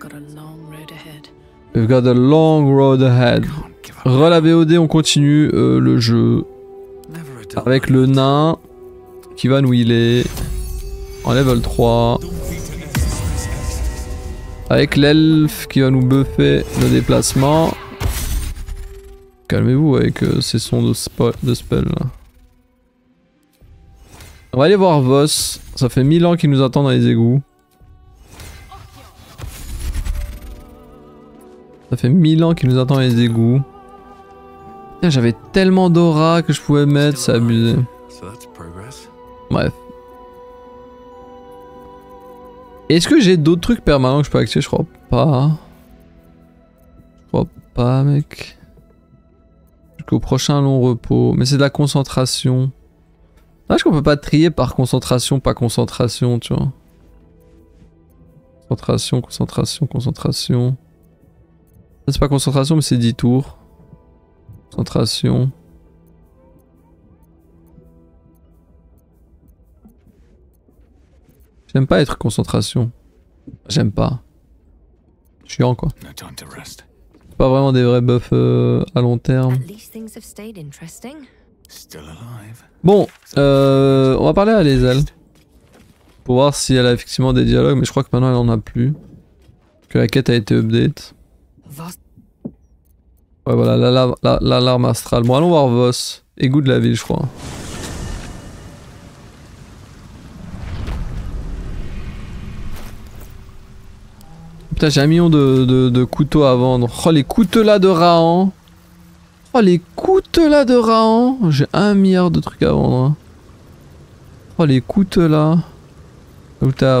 got a long road ahead. We've got a long road ahead. Can't give up. Re la VOD, on continue euh, le jeu avec le nain qui va nous healer en level 3. Avec l'elfe qui va nous buffer le déplacement. Calmez-vous avec euh, ces sons de, de spell là. On va aller voir Voss. Ça fait 1000 ans qu'il nous attend dans les égouts. Ça fait 1000 ans qu'il nous attend les égouts. J'avais tellement d'aura que je pouvais mettre, c'est abusé. Bref. Est-ce que j'ai d'autres trucs permanents que je peux activer? Je crois pas. Je crois pas, mec. Jusqu'au prochain long repos. Mais c'est de la concentration. Est-ce qu'on peut pas trier par concentration, pas concentration, tu vois? Concentration, concentration, concentration. C'est pas concentration, mais c'est 10 tours. Concentration. J'aime pas être concentration. J'aime pas. Chiant quoi. Pas vraiment des vrais buffs euh, à long terme. Bon, euh, on va parler à Lézel. Pour voir si elle a effectivement des dialogues, mais je crois que maintenant elle en a plus. Que la quête a été update. Ouais voilà, la, la, l'alarme astrale. Bon allons voir Voss. Égout de la ville je crois. Putain j'ai un million de, couteaux à vendre. Oh les coutelas de Rahan. Oh les coutelas de Rahan. J'ai un milliard de trucs à vendre. hein. Oh les coutelas. Où t'es à la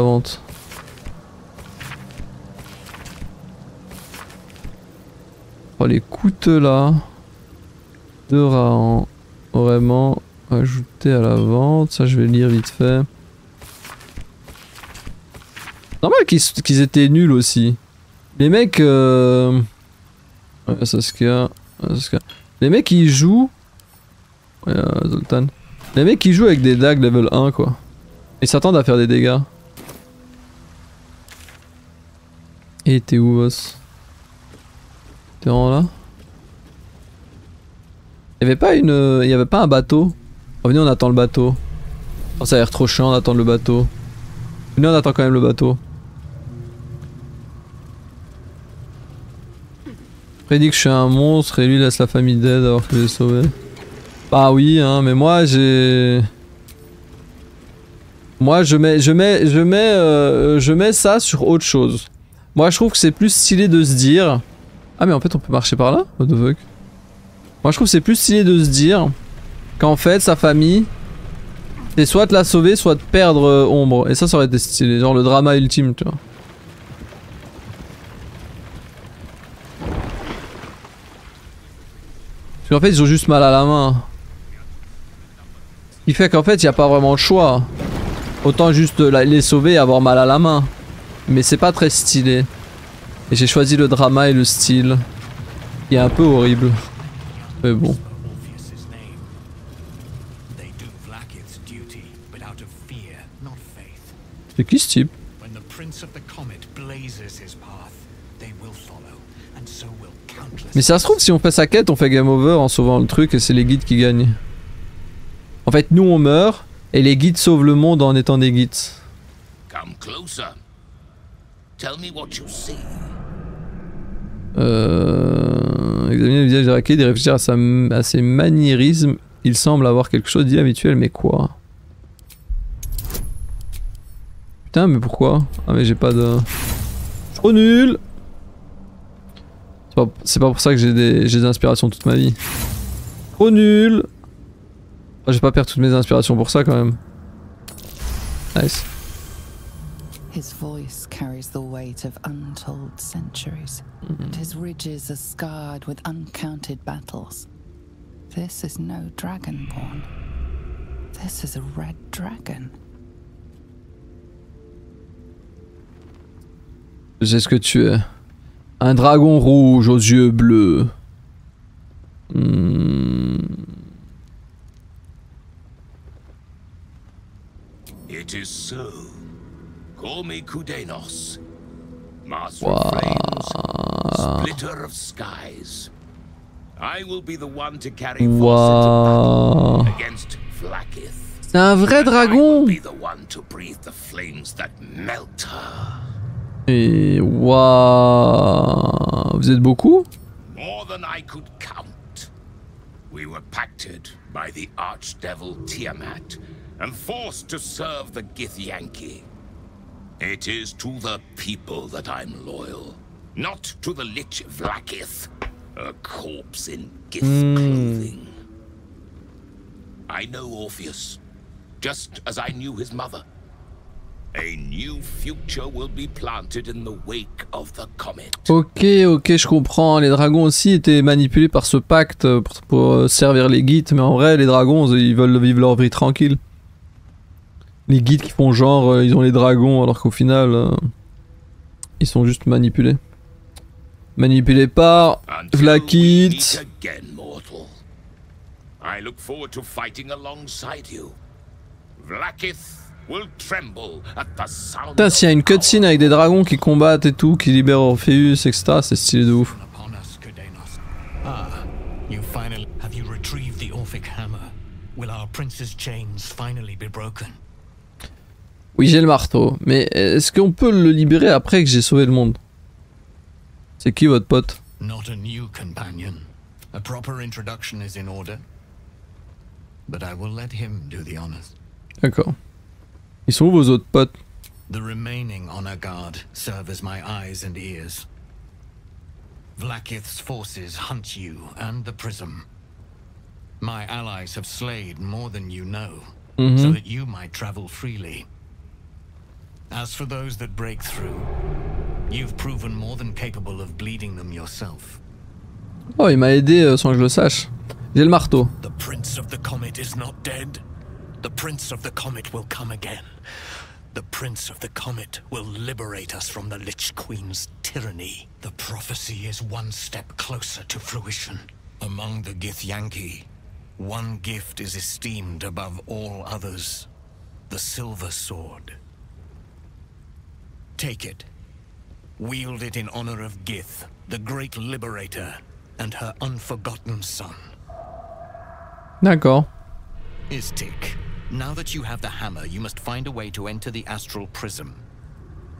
Oh les coutelas de Rahan. Vraiment ajouté à la vente. Ça je vais lire vite fait. Normal qu'ils étaient nuls aussi. Les mecs... Euh... Les mecs ils jouent... Euh. Les mecs ils jouent avec des dagues level 1 quoi. Ils s'attendent à faire des dégâts. Et t'es où boss? T'es en là Il avait pas une... Il avait pas un bateau Oh, venez on attend le bateau. Oh ça a l'air trop chiant d'attendre le bateau. Venez on attend quand même le bateau. Prédit que je suis un monstre et lui laisse la famille dead alors que je l'ai sauvé. Bah oui hein mais moi j'ai... Moi je mets je mets je mets euh, je mets ça sur autre chose. Moi je trouve que c'est plus stylé de se dire Ah mais en fait on peut marcher par là What the fuck Moi je trouve c'est plus stylé de se dire qu'en fait sa famille c'est soit de la sauver soit de perdre euh, Ombre et ça ça aurait été stylé genre le drama ultime tu vois. Parce qu'en fait ils ont juste mal à la main. Ce qui fait qu'en fait il n'y a pas vraiment de choix. Autant juste les sauver et avoir mal à la main. Mais c'est pas très stylé. Et j'ai choisi le drama et le style. Qui est un peu horrible. Mais bon. C'est qui ce type? When the Prince of the Comet blazes his path, they will follow, and so will countless. Mais ça se trouve, si on fait sa quête, on fait game over en sauvant le truc et c'est les guides qui gagnent. En fait, nous on meurt et les guides sauvent le monde en étant des guides. Come closer. Tell me what you see. Euh... Examiner le visage de Rakid et réfléchir à, sa, à ses maniérismes. Il semble avoir quelque chose d'inhabituel, mais quoi? Putain, mais pourquoi? Ah, mais j'ai pas de. Trop nul C'est pas, pour ça que j'ai des, des inspirations toute ma vie. Trop nul Ah, Je vais pas perdre toutes mes inspirations pour ça quand même. Nice. His voice carries the weight of untold centuries, and his ridges are scarred with uncounted battles. This is no dragonborn. This is a red dragon. C'est ce que tu es. Un dragon rouge aux yeux bleus. Hmm. It is so. Call me Kudenos. Master of flames, splitter of skies. I will be the one to carry Waouh. against Vlaakith. C'est un vrai And I will dragon be the one to breathe the flames that melt her. Et waouh. Vous êtes beaucoup More than I could count. We were pacted by the archdevil Tiamat and forced to serve the Githyanki. It is to the people that I'm loyal, not to the Lich Vlaakith, a corpse in Gith clothing. I know Orpheus, just as I knew his mother. A new future will be planted in the wake of the comet. Ok, ok, je comprends. Les dragons aussi étaient manipulés par ce pacte pour, pour, euh, servir les guides, mais en vrai, les dragons, ils veulent vivre leur vie tranquille. Les guides qui font genre, euh, ils ont les dragons, alors qu'au final, euh, ils sont juste manipulés. Manipulés par mortal. I look forward to fighting alongside you. Vlaakith will tremble at the sound Putain, s'il y a une cutscene avec des dragons qui combattent et tout, qui libèrent Orpheus, etc., c'est stylé de ouf. Ah, you finally have you retrieved the Orphic hammer? Will our prince's chains finally be broken? Oui, j'ai le marteau, mais est-ce qu'on peut le libérer après que j'ai sauvé le monde? C'est qui votre pote? Not a new companion. A proper introduction is in order. But I will let him do the honors. D'accord. Ils sont où vos autres potes? The remaining honor guard serve as my eyes and ears. Vlaakith's forces hunt you and the prism. My allies have slayed more than you know, so Mhm. that you might travel freely. As for those that break through, you've proven more than capable of bleeding them yourself. Oh, il m'a aidé euh, sans que je le sache. J'ai le marteau. The Prince of the Comet is not dead. The Prince of the Comet will come again. The Prince of the Comet will liberate us from the Lich Queen's tyranny. The prophecy is one step closer to fruition. Among the Githyanki, one gift is esteemed above all others the Silver Sword. Take it. Wield it in honor of Gith, the great liberator, and her unforgotten son. D'accord. Istik, now that you have the hammer, you must find a way to enter the astral prism.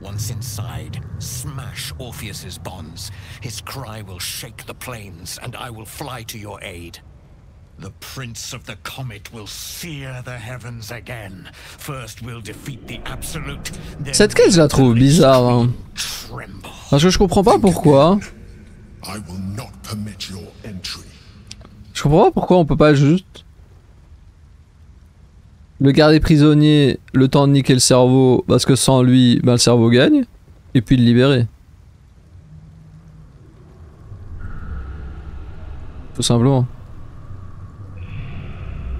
Once inside, smash Orpheus's bonds. His cry will shake the plains, and I will fly to your aid. The Prince of the Comet will sear the heavens again. First we'll defeat the Absolute, then Cette quête, je la trouve bizarre. hein. Parce que je comprends pas pourquoi. I will not permit your entry. Je comprends pas pourquoi on peut pas juste le garder prisonnier le temps de niquer le cerveau parce que sans lui, ben, le cerveau gagne et puis le libérer. Tout simplement. Hmm. Ignorer l'empereur. Questions, Istik? You seem to be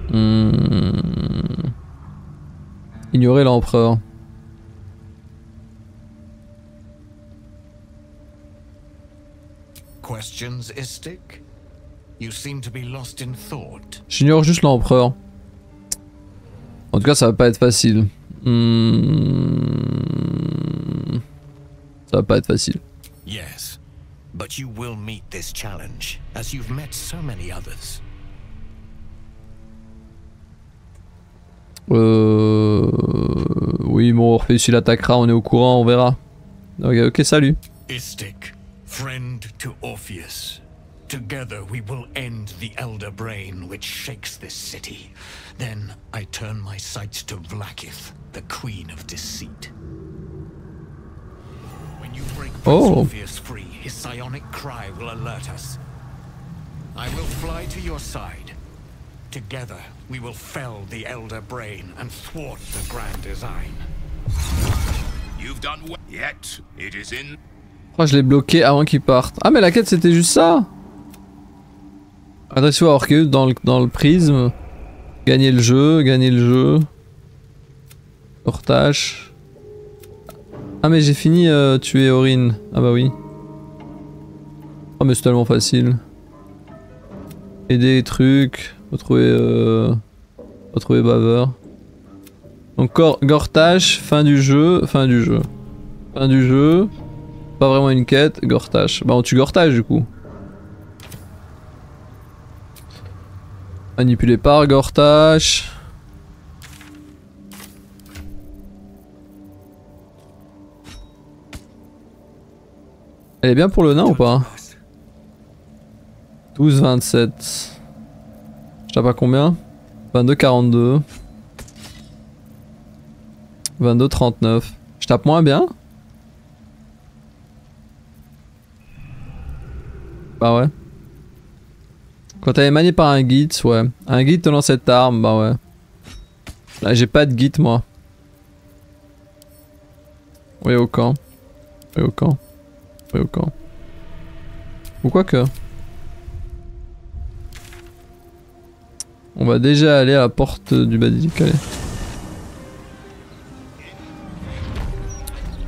lost in thought. J'ignore juste l'empereur. En tout cas, ça va pas être facile. Hmm. Ça va pas être facile. Yes, but you will meet this challenge, as you've met so many others. Euh... Oui, bon, Orpheus il attaquera, on est au courant, on verra. Ok, ok, salut. Istik, friend to Orpheus. Together we will end the Elder Brain which shakes this city. Then I turn my sights to Vlaakith, the Queen of Deceit. When you break Prince Oh. Orpheus free, his psionic cry will alert us. I will fly to your side. Together, we will fell the Elder Brain and thwart the Grand Design. You've done well. Yet it is in Oh, je l'ai bloqué avant qu'il parte. Ah, mais la quête c'était juste ça Adressez-vous à Orpheus dans le, dans le prisme. Gagner le jeu, gagner le jeu. Portage. Ah, mais j'ai fini euh, tuer Aurine. Ah, bah oui. Oh, mais c'est tellement facile. Aider les trucs. Retrouver. Euh, retrouver Baveur. Donc, Gor- Gortage, fin du jeu. Fin du jeu. Fin du jeu. pas vraiment une quête. Gortache. Bah on tue Gortache du coup. Manipulé par Gortache. Elle est bien pour le nain ou pas 12, 27. Je tape à combien? 22, 42. 22, 39. Je tape moins bien? Bah ouais. Quand elle est par un guide, ouais. Un guide tenant cette arme, bah ouais. Là j'ai pas de guide moi. Oui au camp. Oui au camp. Oui au camp. Ou quoi que. On va déjà aller à la porte du basilic, allez.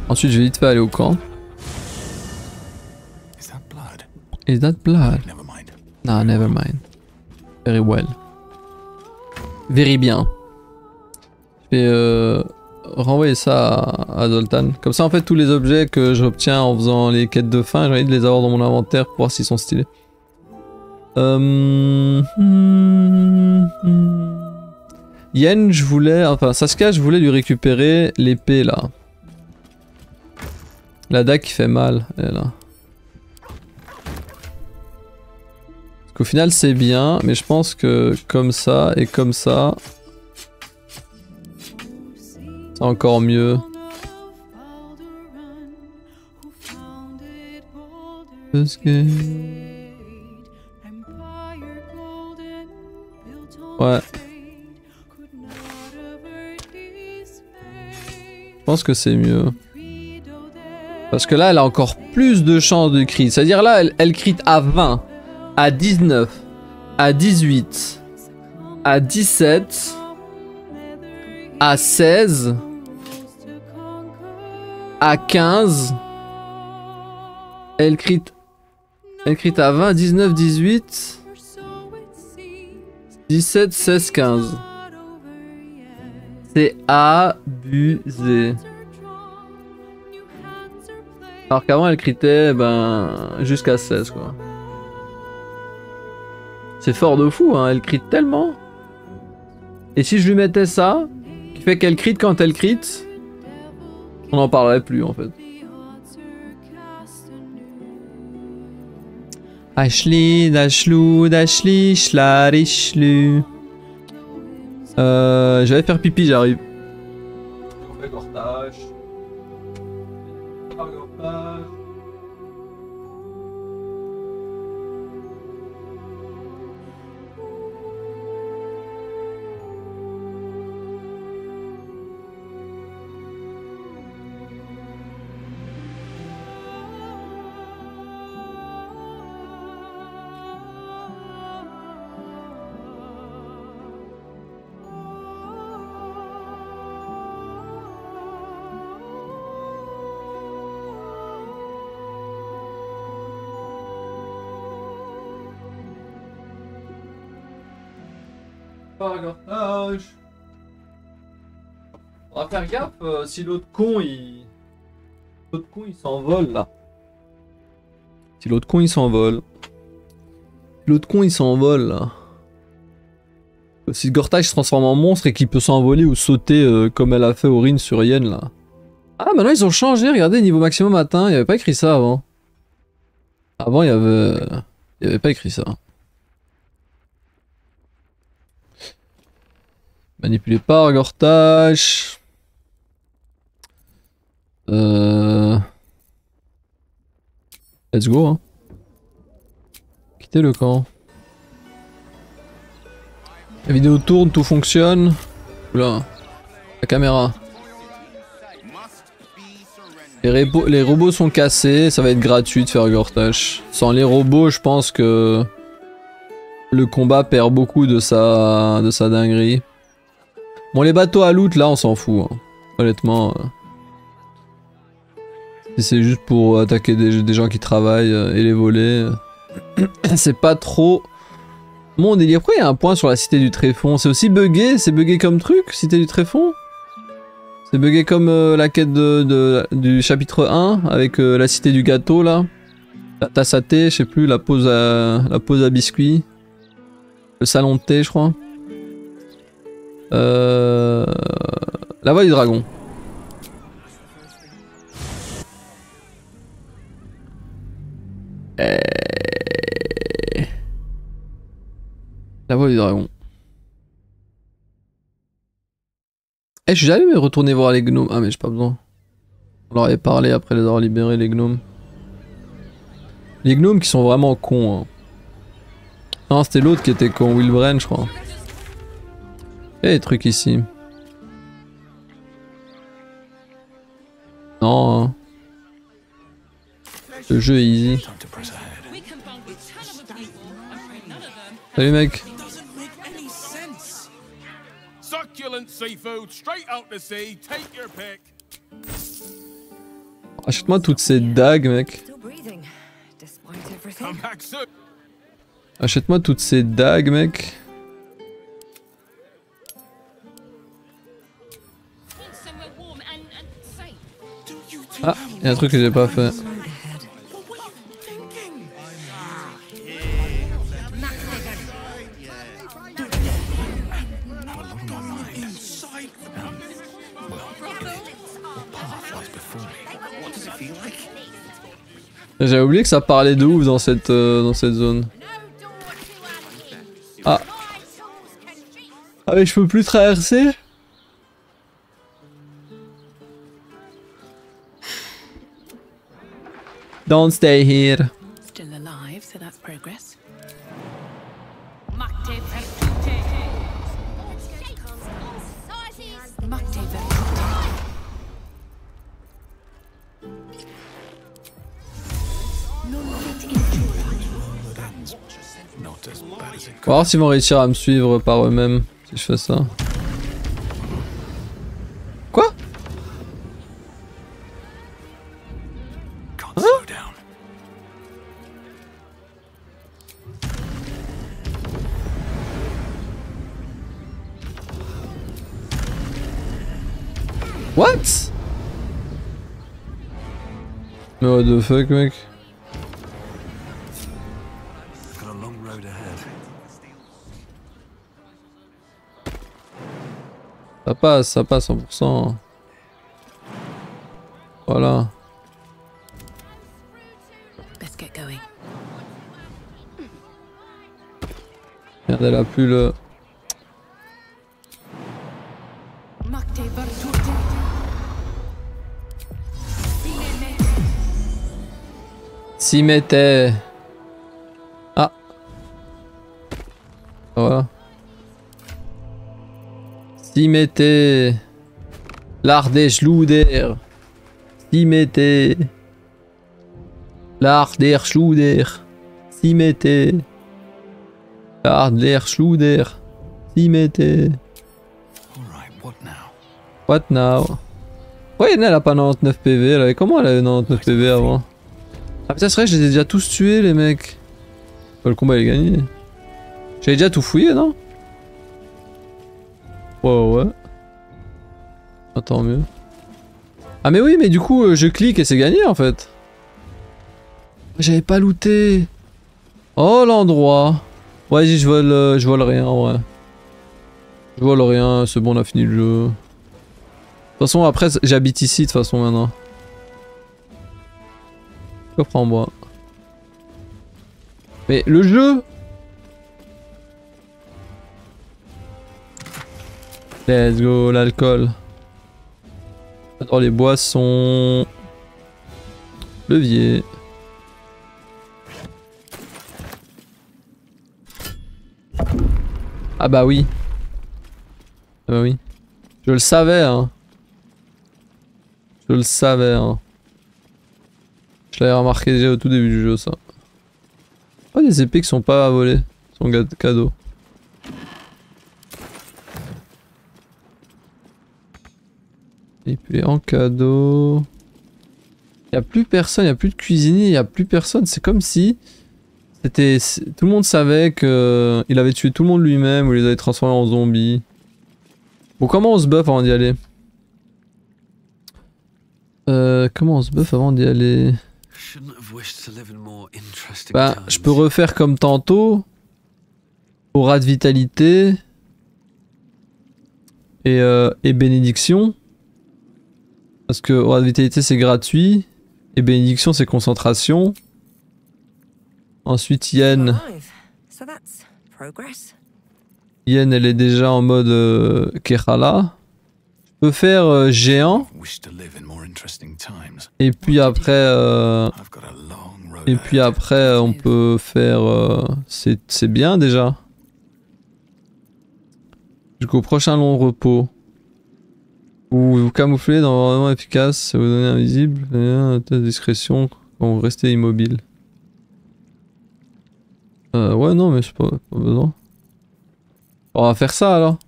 Ensuite je vais vite fait aller au camp. Is that blood? Is that blood? Never mind. Nah, never mind. Very well. Very bien. Je vais euh, renvoyer ça à, à Zoltan. Comme ça, en fait, tous les objets que j'obtiens en faisant les quêtes de fin, j'ai envie de les avoir dans mon inventaire pour voir s'ils sont stylés. Euh... hmm, hmm. Yen, je voulais... Enfin, Saskia, je voulais lui récupérer l'épée, là. La dague qui fait mal, elle là. Parce qu'au final c'est bien, mais je pense que comme ça et comme ça, c'est encore mieux. Ouais. Je pense que c'est mieux. Parce que là, elle a encore plus de chances de crit. C'est-à-dire là, elle, crit à 20, à 19, à 18, à 17, à 16, à 15. Elle crit, elle crit à 20, 19, 18, 17, 16, 15. C'est abusé. Alors qu'avant elle critait ben jusqu'à 16 quoi. C'est fort de fou hein, elle crit tellement. Et si je lui mettais ça, qui fait qu'elle crit quand elle crit, on n'en parlerait plus en fait. Ashley, Dashlou, Dashli, Schlarishlu. Euh, j'allais faire pipi, j'arrive. Faire gaffe euh, si l'autre con il. L'autre con il s'envole là. Si l'autre con il s'envole. L'autre con il s'envole là. Si Gortage se transforme en monstre et qu'il peut s'envoler ou sauter euh, comme elle a fait Aurine sur Yen là. Ah maintenant ils ont changé, regardez niveau maximum atteint, il n'y avait pas écrit ça avant. Avant il y avait. Il y avait pas écrit ça. Manipulé par Gortache. Euh... Let's go. Hein. Quitter le camp. La vidéo tourne, tout fonctionne. Oula. La caméra. Les, robots sont cassés, ça va être gratuit de faire Gortache. Sans les robots, je pense que le combat perd beaucoup de sa, de sa dinguerie. Bon, les bateaux à loot, là, on s'en fout. hein. Honnêtement. euh. Si c'est juste pour attaquer des, gens qui travaillent euh, et les voler, c'est pas trop mon délire. Pourquoi il y a un point sur la cité du Tréfond? C'est aussi buggé C'est buggé comme truc, cité du Tréfond? C'est bugué comme euh, la quête du chapitre 1 avec euh, la cité du gâteau là. La tasse à thé, je sais plus, la pause à, la pause à biscuits. Le salon de thé, je crois. La voix du dragon. Euh, La voix du dragon. Eh, je suis jamais retourné voir les gnomes. Ah, mais j'ai pas besoin. On leur avait parlé après les avoir libérés, les gnomes. Les gnomes qui sont vraiment cons. Hein. Non, c'était l'autre qui était con, Wilbren, je crois. Il y a des trucs ici. Non. hein. Le jeu est easy. Salut mec. doesn't make any sense. Succulent seafood straight out to sea. Take your pick. Achète-moi toutes ces dagues, mec. Achète-moi toutes ces dagues, mec. Ah, y a un truc que j'ai pas fait. J'avais oublié que ça parlait de ouf dans cette, euh, dans cette zone. Ah. Ah mais je peux plus traverser? Don't stay here. Still alive, so that's progress. On va voir s'ils vont réussir à me suivre par eux-mêmes si je fais ça. Quoi? Down. What? Mais what the fuck mec? Ça passe, ça passe 100%. Voilà. Merde, elle a plus le... S'y mettait. Ah. Voilà. S'y mettait. L'art des Schluder. S'y mettait. L'art der Schluder. S'y mettait. L'art der Schluder. S'y mettait. Alright, what now? Ouais, elle a pas 99 PV, elle avait comment elle avait 99 PV avant? Ah putain c'est vrai, je les ai déjà tous tués les mecs. Bah, le combat il est gagné. J'avais déjà tout fouillé, non? Ouais ouais. Ah, tant mieux. Ah mais oui, mais du coup euh, je clique et c'est gagné en fait. J'avais pas looté. Oh l'endroit. Ouais, je vole, euh, je vole rien en vrai. Je vole rien, c'est bon, on a fini le jeu. De toute façon, après, j'habite ici de toute façon maintenant. Coffre en bois. Mais le jeu Let's go, l'alcool. J'adore les boissons. Levier. Ah bah oui. Ah bah oui. Je le savais, hein. Je le savais, hein. Je l'avais remarqué déjà au tout début du jeu, ça. Oh, des épées qui sont pas à voler. Sont ga- cadeaux. Épée en cadeau. Y a plus personne, y a plus de cuisinier, y a plus personne. C'est comme si c'était tout le monde savait que il avait tué tout le monde lui-même ou il les avait transformés en zombies. Bon, comment on se buff avant d'y aller? Euh, comment on se buff avant d'y aller? Bah, je peux refaire comme tantôt. Aura de vitalité. Et, euh, et bénédiction. Parce que aura de vitalité c'est gratuit. Et bénédiction c'est concentration. Ensuite Yen. Yen elle est déjà en mode euh, Kerala. Je peux faire euh, géant. Et puis après... euh, et puis après on peut faire... euh, c'est c'est bien déjà. Jusqu'au prochain long repos. Vous vous camouflez dans un environnement efficace, vous donne invisible, un test de discrétion quand vous restez immobile. Euh, ouais, non, mais c'est pas, pas besoin. On va faire ça alors.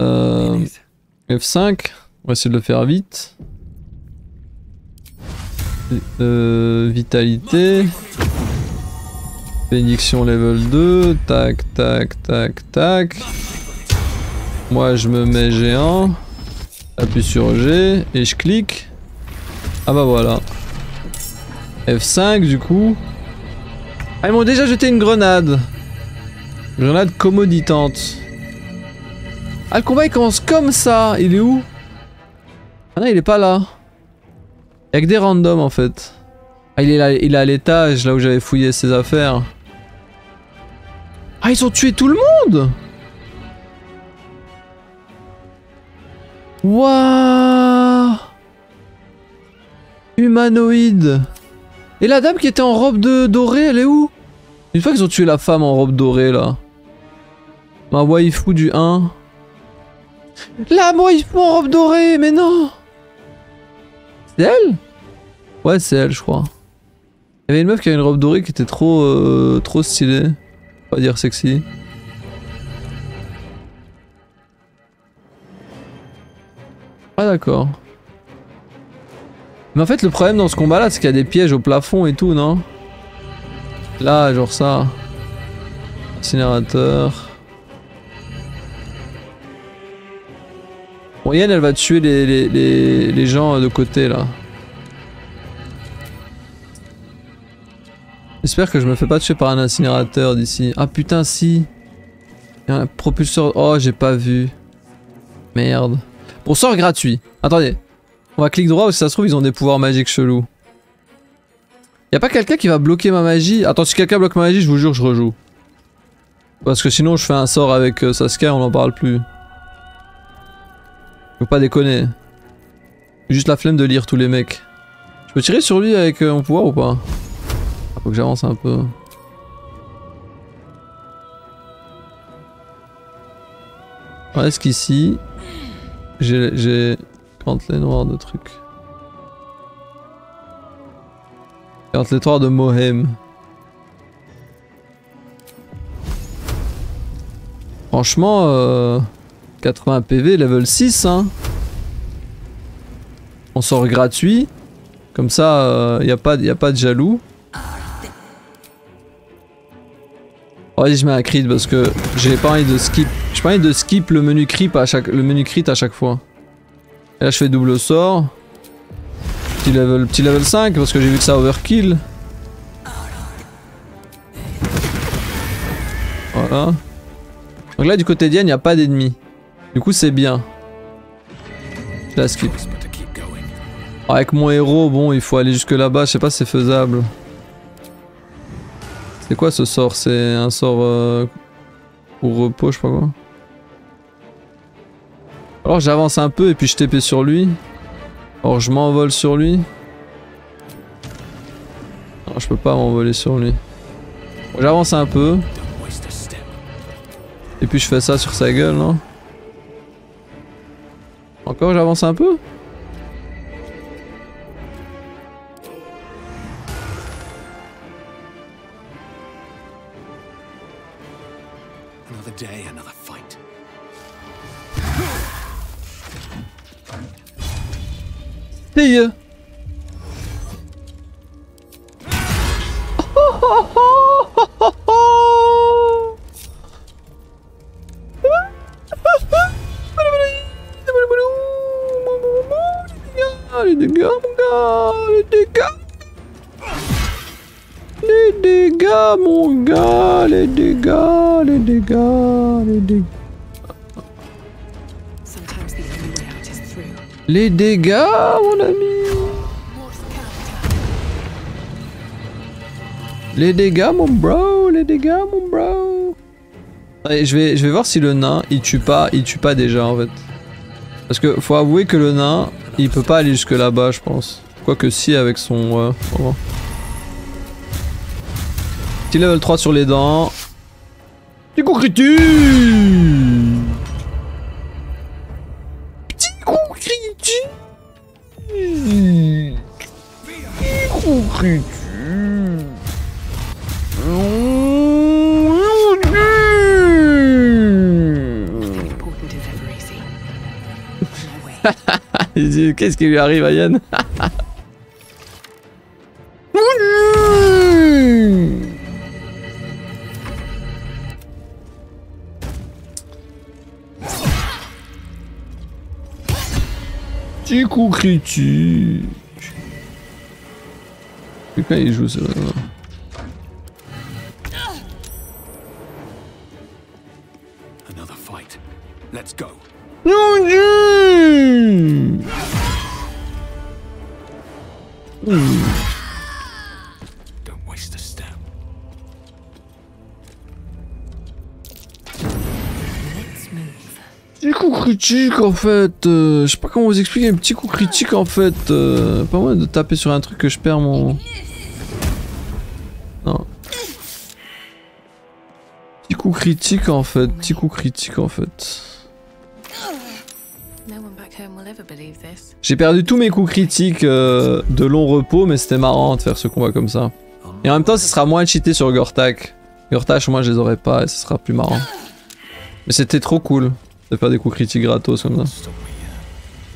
Euh, mean it. F5, on va essayer de le faire vite. Euh, vitalité. Bénédiction level 2. Tac, tac, tac, tac. Moi je me mets géant. Appuie sur G et je clique. Ah bah voilà. F5 du coup. Ah ils m'ont déjà jeté une grenade. Grenade commoditante. Ah le combat il commence comme ça. Il est où? Ah non il est pas là. Y'a que des randoms en fait. Ah il est là, il est à l'étage là où j'avais fouillé ses affaires. Ah ils ont tué tout le monde? Waouh Humanoïde Et la dame qui était en robe de dorée, elle est où? Une fois qu'ils ont tué la femme en robe dorée là. Ma waifu du 1. La waifu en robe dorée, mais non C'est elle? Ouais, c'est elle, je crois. Il y avait une meuf qui avait une robe dorée qui était trop, euh, trop stylée. Pas dire sexy. Ah d'accord. Mais en fait le problème dans ce combat là c'est qu'il y a des pièges au plafond et tout non? Là genre ça. Incinérateur. Bon Yann elle va tuer les, les, les, les gens de côté là. J'espère que je me fais pas tuer par un incinérateur d'ici. Ah putain si. Il y a un propulseur. Oh j'ai pas vu. Merde. Bon sort gratuit. Attendez. On va cliquer droit parce que ça se trouve ils ont des pouvoirs magiques chelous. Y'a pas quelqu'un qui va bloquer ma magie? Attends si quelqu'un bloque ma magie je vous jure je rejoue. Parce que sinon je fais un sort avec euh, Saskia on en parle plus. Faut pas déconner. Juste la flemme de lire tous les mecs. Je peux tirer sur lui avec euh, mon pouvoir ou pas? Faut que j'avance un peu. Est-ce qu'ici? J'ai j'ai les noirs de trucs. les noirs de Mohem. Franchement, euh, 80 PV, level 6, hein. On sort gratuit. Comme ça, il n'y a, pas- a pas de jaloux. Vas-y, je mets un crit parce que j'ai pas envie de skip. Pas envie de skip le menu à chaque, le menu crit à chaque fois. Et là, je fais double sort. Petit level, petit level 5 parce que j'ai vu que ça overkill. Voilà. Donc là, du côté d'Yann, il n'y a pas d'ennemis. Du coup, c'est bien. Je la skip. Avec mon héros, bon, il faut aller jusque là-bas. Je sais pas si c'est faisable. C'est quoi ce sort? C'est un sort euh, pour repos, je sais pas quoi. Alors j'avance un peu et puis je TP sur lui. Or je m'envole sur lui. Non, je peux pas m'envoler sur lui. J'avance un peu. Et puis je fais ça sur sa gueule, non? Encore j'avance un peu? TIE Les mon gars Les dégâts. Les dégâts, mon gars Les dégâts, les dégâts, les dégâts. Les dégâts, mon ami. Les dégâts, mon bro, les dégâts, mon bro. Allez, je vais, je vais voir si le nain, il tue pas, il tue pas déjà en fait. Parce que faut avouer que le nain, il peut pas aller jusque là-bas, je pense. Quoique si avec son... Voir. Petit level 3 sur les dents. Petit coup critique Qu'est-ce qui lui arrive à Yann Petit coup critique. Quelqu'un il joue ça. Critique en fait. euh, je sais pas comment vous expliquer un petit coup critique en fait. euh, pas moi de taper sur un truc que je perds mon. Non. Petit coup critique en fait. Petit coup critique en fait. J'ai perdu tous mes coups critiques euh, de long repos, mais c'était marrant de faire ce combat comme ça. Et en même temps, ce sera moins cheaté sur Gortak. Gortak, moi je les aurais pas et ce sera plus marrant. Mais c'était trop cool de faire des coups critiques gratos comme ça.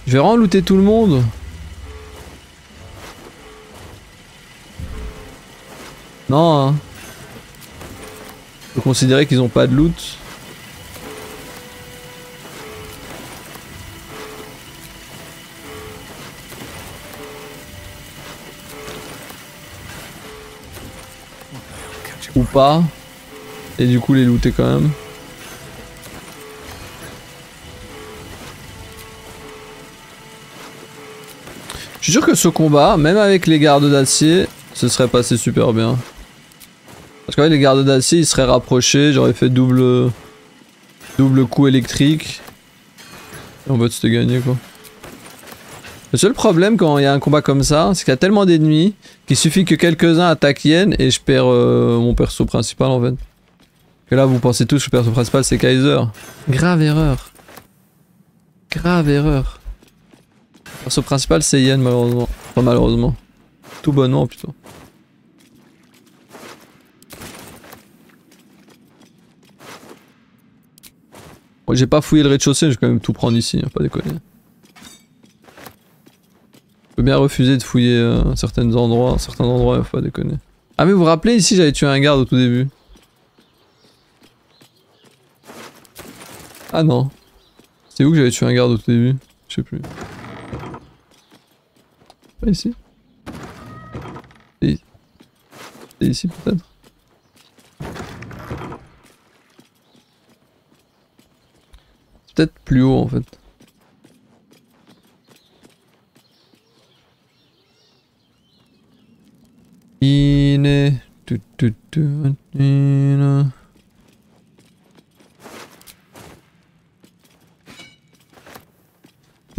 Je vais vraiment looter tout le monde. Non, hein. Faut considérer qu'ils ont pas de loot. Ou pas. Et du coup les looter quand même. Suis sûr que ce combat, même avec les gardes d'acier, ce serait passé super bien. Parce qu'avec les gardes d'acier, ils seraient rapprochés, j'aurais fait double double coup électrique. Et en fait, c'était gagné quoi. Le seul problème quand il y a un combat comme ça, c'est qu'il y a tellement d'ennemis qu'il suffit que quelques-uns attaquent Yen et je perds euh, mon perso principal en fait. Que là, vous pensez tous que le perso principal c'est Kaiser. Grave erreur. Grave erreur. Perso principal c'est Yen malheureusement. Pas malheureusement. Tout bonnement plutôt. Bon, j'ai pas fouillé le rez-de-chaussée, je vais quand même tout prendre ici, hein, pas déconner. Je peux bien refuser de fouiller euh, certains endroits, certains endroits, faut pas déconner. Ah mais vous vous rappelez ici j'avais tué un garde au tout début. Ah non. C'était où que j'avais tué un garde au tout début? Je sais plus. Pas ici. C'est ici. Peut-être. Peut-être plus haut en fait. Il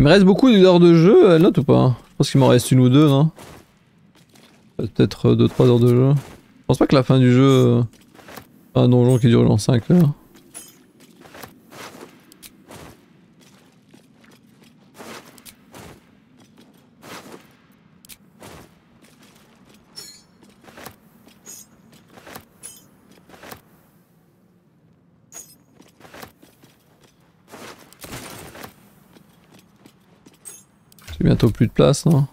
me reste beaucoup d'heures de jeu, elle note ou pas? Pense qu'il m'en reste une ou deux, non Peut-être 2-3 heures de jeu. Je pense pas que la fin du jeu... euh, Un donjon qui dure genre 5 heures. Bientôt plus de place, non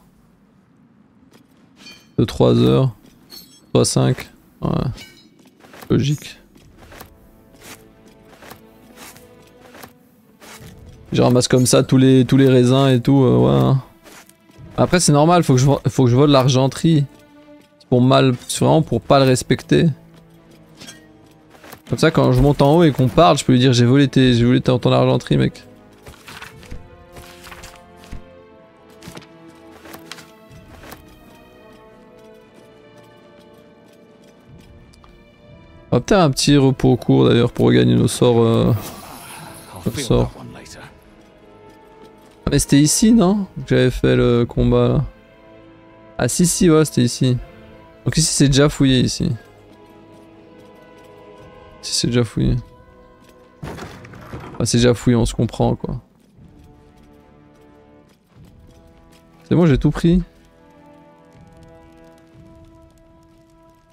De 3 heures. Soit 5. Ouais. Logique. Je ramasse comme ça tous les, tous les raisins et tout, euh, ouais. hein. Après c'est normal, faut que je, faut que je vole l'argenterie. C'est pour mal, vraiment pour pas le respecter. Comme ça, quand je monte en haut et qu'on parle, je peux lui dire j'ai volé tes, volé ton argenterie, mec. On va peut-être un petit repos court d'ailleurs pour regagner nos sorts. euh, later. Ah mais c'était ici non? Que j'avais fait le combat là. Ah si si ouais c'était ici. Donc ici c'est déjà fouillé ici. Si c'est déjà fouillé. Ah c'est déjà fouillé on se comprend quoi. C'est bon j'ai tout pris?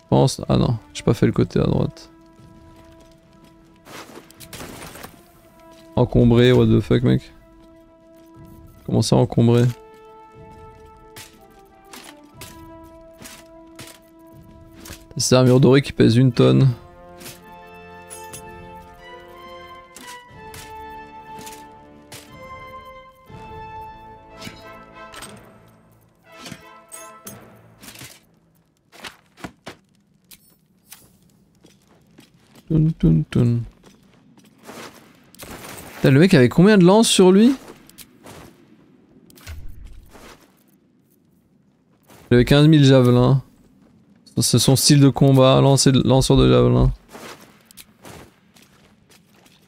Pense. Ah non, j'ai pas fait le côté à droite. Encombré, what the fuck mec. Comment ça encombré? C'est un mur doré qui pèse une tonne. Le mec avait combien de lances sur lui? Il avait 15 000 javelins. C'est son style de combat, lancer, lanceur de javelin.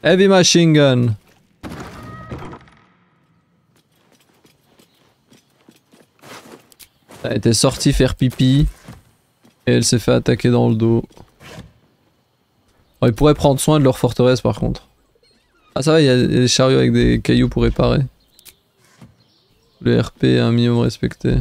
Heavy machine gun. Elle était sortie faire pipi. Et elle s'est fait attaquer dans le dos. Bon, ils pourraient prendre soin de leur forteresse par contre. Ah ça va, il y a des chariots avec des cailloux pour réparer. Le RP est un minimum respecté.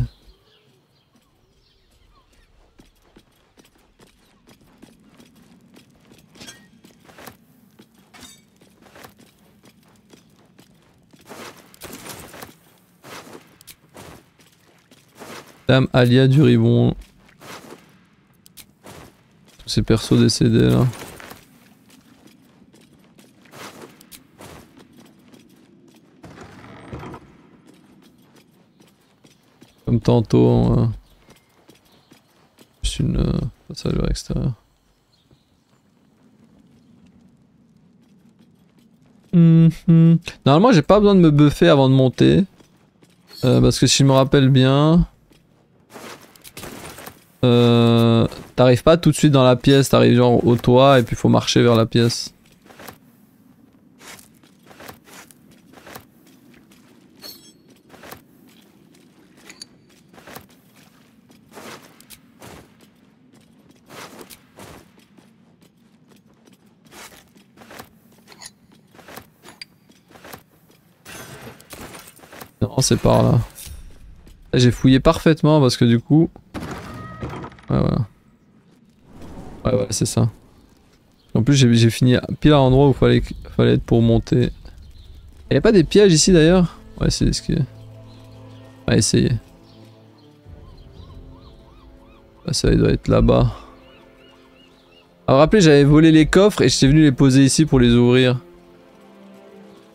Dame Alia du Ribon. Tous ces persos décédés là. Comme tantôt, euh, juste une euh, passage vers l'extérieur. Mhm. Normalement, j'ai pas besoin de me buffer avant de monter. Euh, parce que si je me rappelle bien, euh, t'arrives pas tout de suite dans la pièce, t'arrives genre au toit et puis faut marcher vers la pièce. Non, c'est par là. J'ai fouillé parfaitement parce que du coup... Ouais, voilà. Ouais, ouais, c'est ça. En plus, j'ai fini pile à l'endroit où fallait, fallait être pour monter. Il a pas des pièges ici d'ailleurs? On va essayer d'esquiver. On va essayer. Ah, ça, il doit être là-bas. Alors, rappelez, j'avais volé les coffres et j'étais venu les poser ici pour les ouvrir.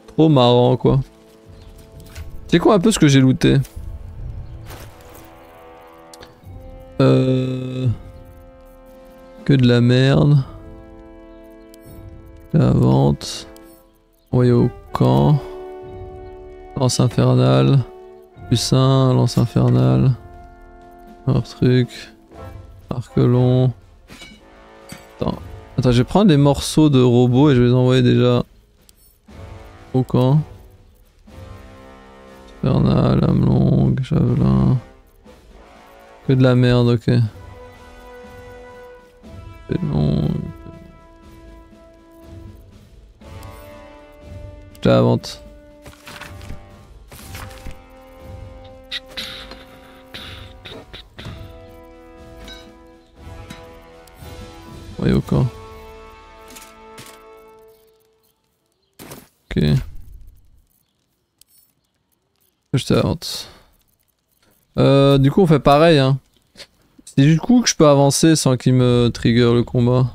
Trop marrant, quoi. C'est quoi un peu ce que j'ai looté Euh... Que de la merde. La vente. Envoyé au camp. Lance infernale. Plus un, lance infernale. Un truc. Arc long. Attends. Attends, je vais prendre des morceaux de robots et je vais les envoyer déjà au camp. Infernal, lame longue, javelin. Que de la merde, ok. Long. Je la vente. Oui, au camp. Ok. Je vente. Euh, du coup, on fait pareil, hein. C'est du coup que je peux avancer sans qu'il me trigger le combat.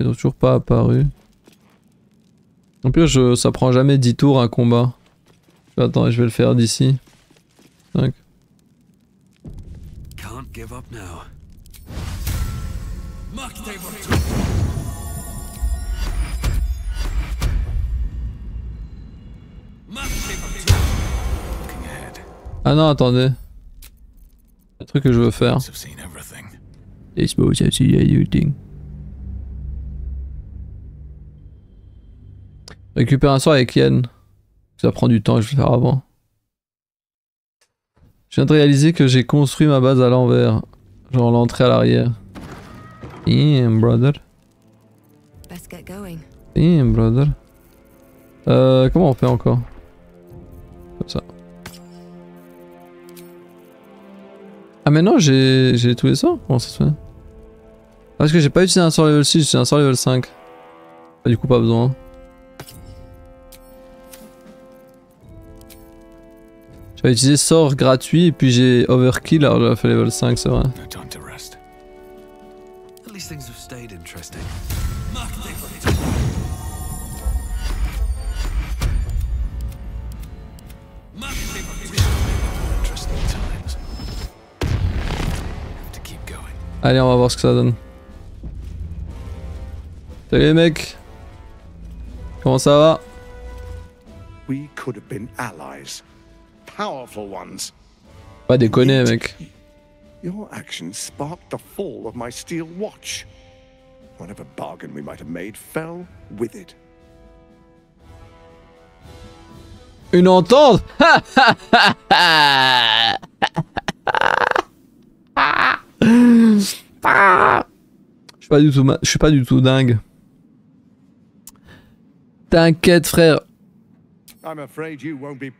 Ils ont toujours pas apparu. En plus, je, ça prend jamais 10 tours un combat. Attends, je vais le faire d'ici. 5. Can't give up now. Looking ahead. Ah non, attendez. Un truc que je veux faire. Everything. Récupère un sort avec Yen. Ça prend du temps, je vais le faire avant. Je viens de réaliser que j'ai construit ma base à l'envers. Genre l'entrée à l'arrière. Damn, brother. Best get going. Damn, brother. Euh, comment on fait encore Comme ça. Ah mais non, j'ai j'ai tous les sorts Comment ça se fait? Parce que j'ai pas utilisé un sort level 6, j'ai un sort level 5. Ah, du coup pas besoin. J'avais utilisé sort gratuit et puis j'ai overkill alors j'ai fait level 5 c'est vrai. Allez on va voir ce que ça donne. Salut les mecs Comment ça va? We could have been allies. Powerful ones. Pas déconner mec. Your actions sparked the fall of my steel watch. Whatever bargain we might have made fell with it. Une entente? Je suis pas du tout, ma- je suis pas du tout dingue. T'inquiète frère. I'm afraid you won't be.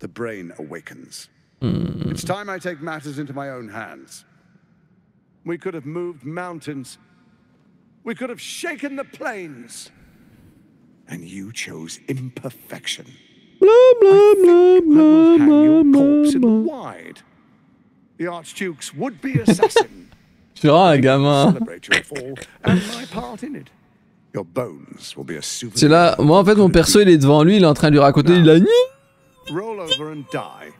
The brain awakens. Hmm. It's time I take matters into my own hands. We could have moved mountains. We could have shaken the plains. And you chose imperfection. Blah, blah, blah, blah, blah, blah. The Archduke's assassin. Suis vraiment un gamin. Celebrate your fall and my part in it. Your bones will be a souvenir. C'est là, moi en fait mon perso il est devant lui, il est en train de lui raconter, il a. Roll over and die.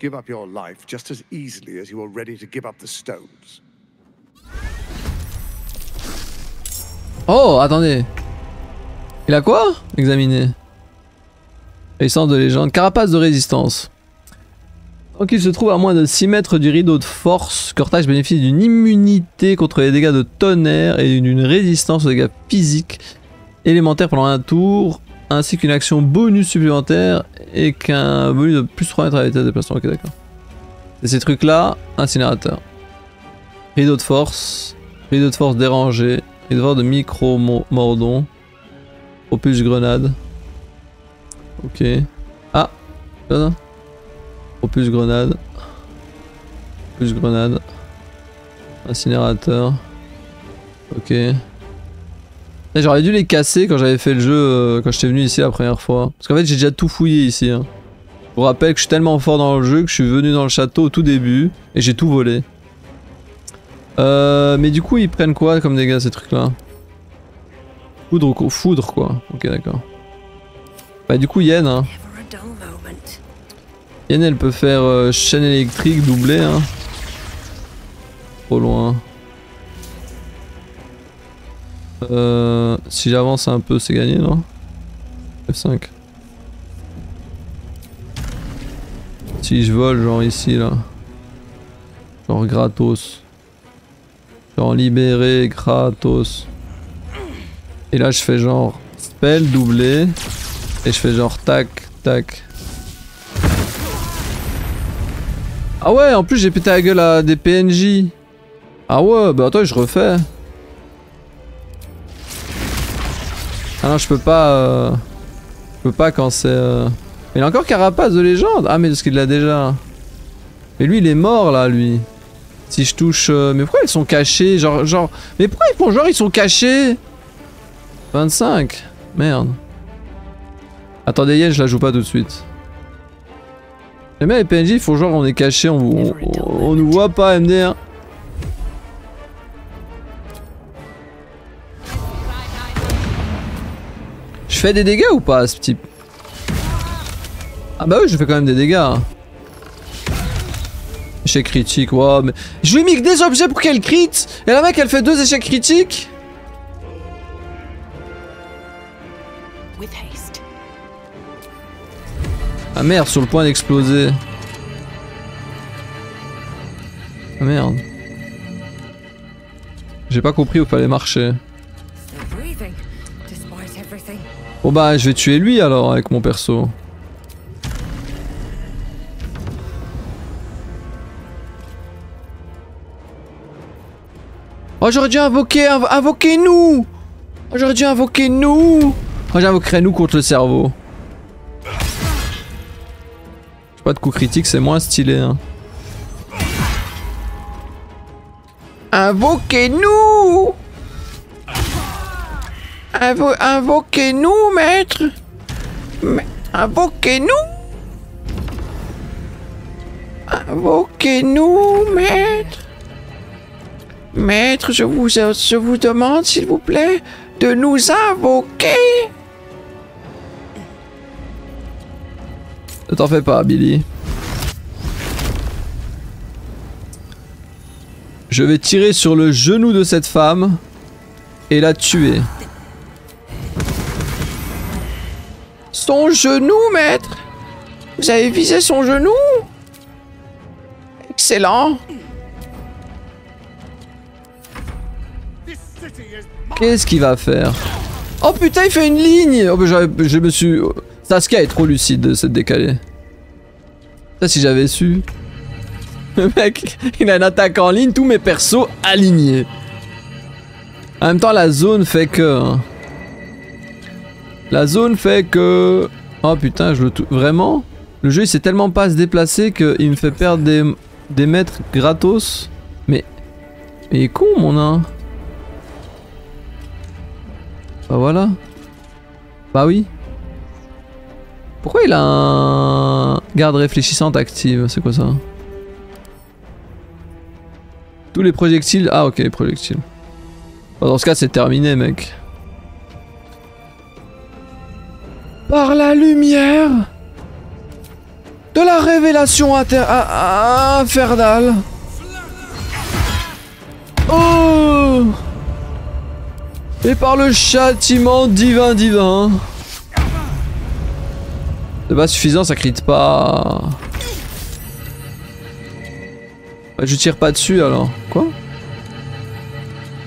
Give up your life just as easily as you are ready to give up the stones. Oh, attendez. Il a quoi Examiner? Essence de légende. Carapace de résistance. Donc il se trouve à moins de 6 mètres du rideau de force. Cortage bénéficie d'une immunité contre les dégâts de tonnerre et d'une résistance aux dégâts physiques élémentaires pendant un tour, ainsi qu'une action bonus supplémentaire et qu'un bonus de plus 3 mètres à la vitesse de déplacement. Ok, d'accord. C'est ces trucs-là, incinérateur. Rideau de force, rideau de force dérangé, rideau de micro-mordon, opus grenade. Ok. Ah là, Opus grenade. Opus grenade. Incinérateur. Ok. Eh, J'aurais dû les casser quand j'avais fait le jeu, euh, quand j'étais venu ici la première fois. Parce qu'en fait j'ai déjà tout fouillé ici. hein. Je vous rappelle que je suis tellement fort dans le jeu que je suis venu dans le château au tout début et j'ai tout volé. Euh, mais du coup ils prennent quoi comme dégâts ces trucs là Foudre, quoi. foudre quoi. Ok d'accord. Bah du coup Yen hein. Yen elle peut faire euh, chaîne électrique doublée hein. Trop loin. Euh, si j'avance un peu c'est gagné non? F5. Si je vole genre ici là. Genre gratos. Genre libéré gratos. Et là je fais genre spell doublé. Et je fais genre tac tac. Ah ouais, en plus j'ai pété la gueule à des PNJ. Ah ouais, bah attends, je refais. Ah non, je peux pas. euh, Je peux pas quand c'est. euh, il a encore carapace de légende. Ah, mais parce qu'il l'a déjà. Mais lui, il est mort là, lui. Si je touche. euh, Mais pourquoi ils sont cachés Genre. genre... Mais pourquoi ils font genre ils sont cachés? 25 Merde. Attendez Yen, je la joue pas tout de suite. J'aime les PNJ, il faut genre on est caché, on, on, on, nous voit pas MDR. Je fais des dégâts ou pas à ce type? Ah bah oui, je fais quand même des dégâts. Hein. Échec critique, wow, mais... Je lui mic des objets pour qu'elle crit Et la mec, elle fait deux échecs critiques? Ah merde, sur le point d'exploser. Ah merde. J'ai pas compris où fallait marcher. Bon bah, je vais tuer lui alors avec mon perso. Oh, j'aurais dû invoquer, invo invoquer nous oh, J'aurais dû invoquer nous oh, J'invoquerai nous contre le cerveau. Pas de coup critique, c'est moins stylé. Hein. Invoquez-nous Invo Invoquez-nous, maître Ma- Invoquez-nous Invoquez-nous, maître Maître, je vous, je vous demande, s'il vous plaît, de nous invoquer Ne t'en fais pas, Billy. Je vais tirer sur le genou de cette femme et la tuer. Son genou, maître? Vous avez visé son genou? Excellent. Qu'est-ce qu'il va faire? Oh putain, il fait une ligne! Oh j'avais- je me suis... Saskia est trop lucide de cette décalée. Ça si j'avais su. Le mec, il a une attaque en ligne, tous mes persos alignés. En même temps, la zone fait que... hein. La zone fait que... Oh putain, je le tou- Vraiment? Le jeu il sait tellement pas se déplacer qu'il me fait perdre des, des mètres gratos. Mais... Mais il est con mon nain. Bah voilà. Bah oui. Pourquoi il a un garde réfléchissante active? C'est quoi ça? Tous les projectiles? Ah ok, les projectiles. Dans ce cas, c'est terminé, mec. Par la lumière de la révélation inter- a- a- infernale. Oh Et par le châtiment divin divin. C'est pas suffisant, ça crit pas. Je tire pas dessus alors. Quoi?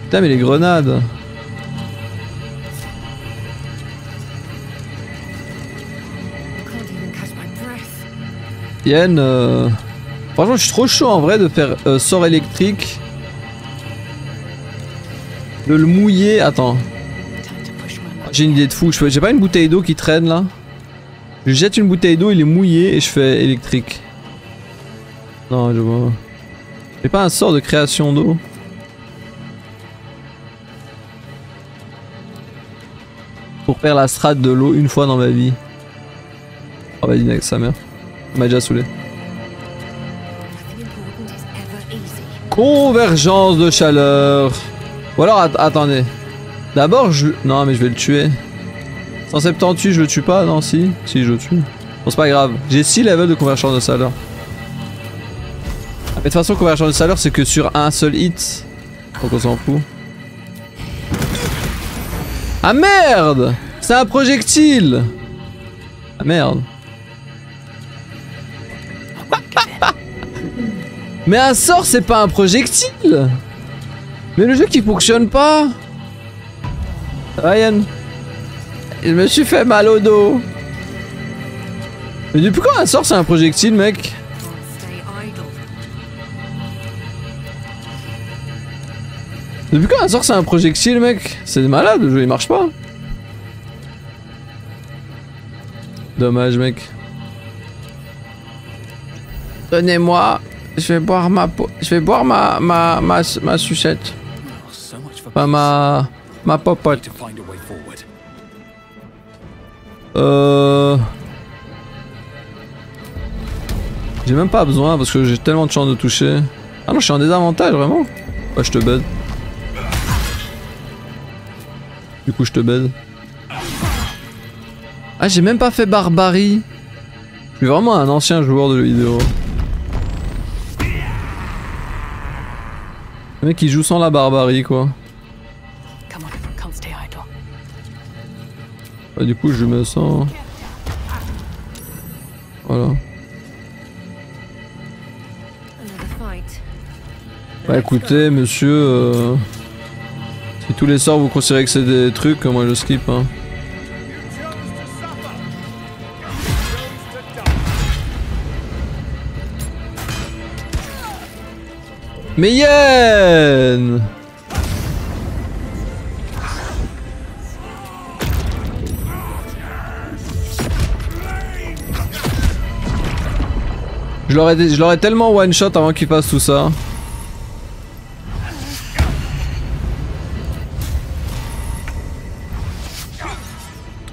Putain mais les grenades. Yen, euh... franchement je suis trop chaud en vrai de faire euh, sort électrique. De le mouiller. Attends, j'ai une idée de fou. J'ai pas une bouteille d'eau qui traîne là? Je jette une bouteille d'eau, il est mouillé et je fais électrique. Non, je vois. J'ai pas un sort de création d'eau. Pour faire la strat de l'eau une fois dans ma vie. Oh vas-y avec sa mère. M'a déjà saoulé. Convergence de chaleur. Ou alors, att- attendez. D'abord, je... Non, mais je vais le tuer. 178, je le tue pas Non, si? Si, je le tue. Bon, c'est pas grave. J'ai 6 levels de convergence de. Ah, Mais de toute façon, convergence de chaleur, c'est que sur un seul hit. Donc on s'en fout. Ah merde C'est un projectile Ah merde. Mais un sort, c'est pas un projectile Mais le jeu qui fonctionne pas? Ryan Je me suis fait mal au dos. Mais depuis quand un sort c'est un projectile mec. Depuis quand un sort c'est un projectile mec C'est malade le jeu il marche pas. Dommage mec. Donnez-moi Je vais boire ma peau Je vais boire ma ma ma, ma sucette. Oh, Enfin ma ma popote Euh... J'ai même pas besoin parce que j'ai tellement de chance de toucher. Ah non, je suis en désavantage vraiment Ouais, je te baide. Du coup, je te baide. Ah, j'ai même pas fait barbarie. Je suis vraiment un ancien joueur de jeux vidéo. Le mec il joue sans la barbarie quoi. Bah, du coup je me sens... Voilà. Bah écoutez monsieur... euh, Si tous les sorts vous considérez que c'est des trucs, moi je skip hein. Mais Yen Je l'aurais tellement one shot avant qu'il fasse tout ça.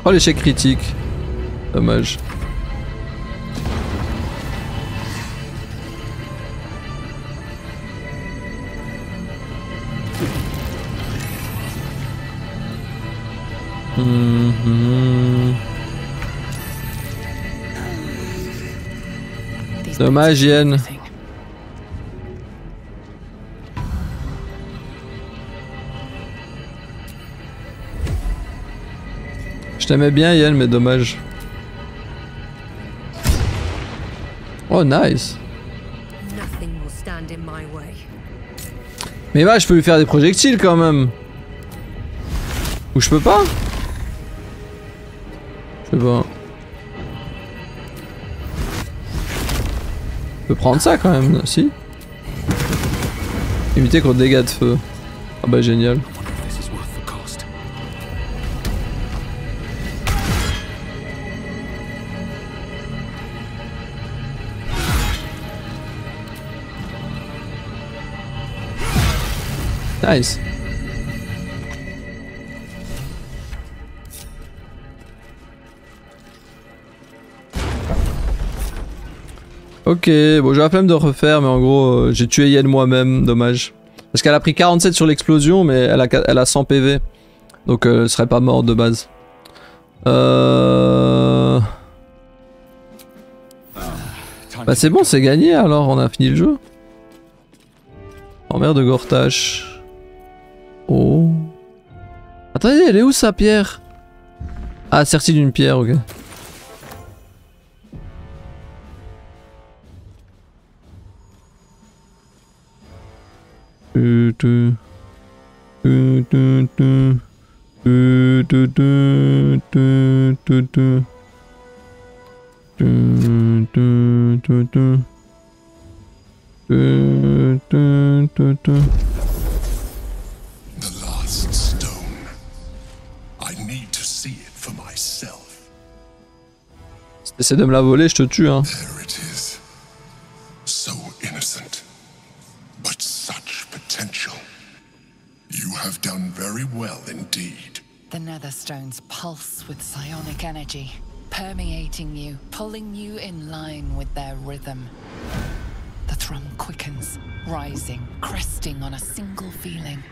Oh l'échec critique. Dommage. Je t'aimais bien Yen mais dommage. Oh nice. Mais bah je peux lui faire des projectiles quand même. Ou je peux pas? Je sais pas. Je peux prendre ça quand même, si Imiter contre dégâts de feu. Ah bah génial. I Ok, bon j'ai la flemme de refaire, mais en gros euh, j'ai tué Yen moi-même, dommage. Parce qu'elle a pris 47 sur l'explosion, mais elle a, elle a 100 PV. Donc euh, elle serait pas morte de base. Euh... Bah c'est bon, c'est gagné alors, on a fini le jeu. Emmerde de Gortache. Oh. Attendez, elle est où sa pierre? Ah, sortie d'une pierre, ok. T'essaies de me la voler, je te tue, hein. Very well indeed. The Netherstones pulse with psionic energy, permeating you, pulling you in line with their rhythm. The thrum quickens, rising, cresting on a single feeling.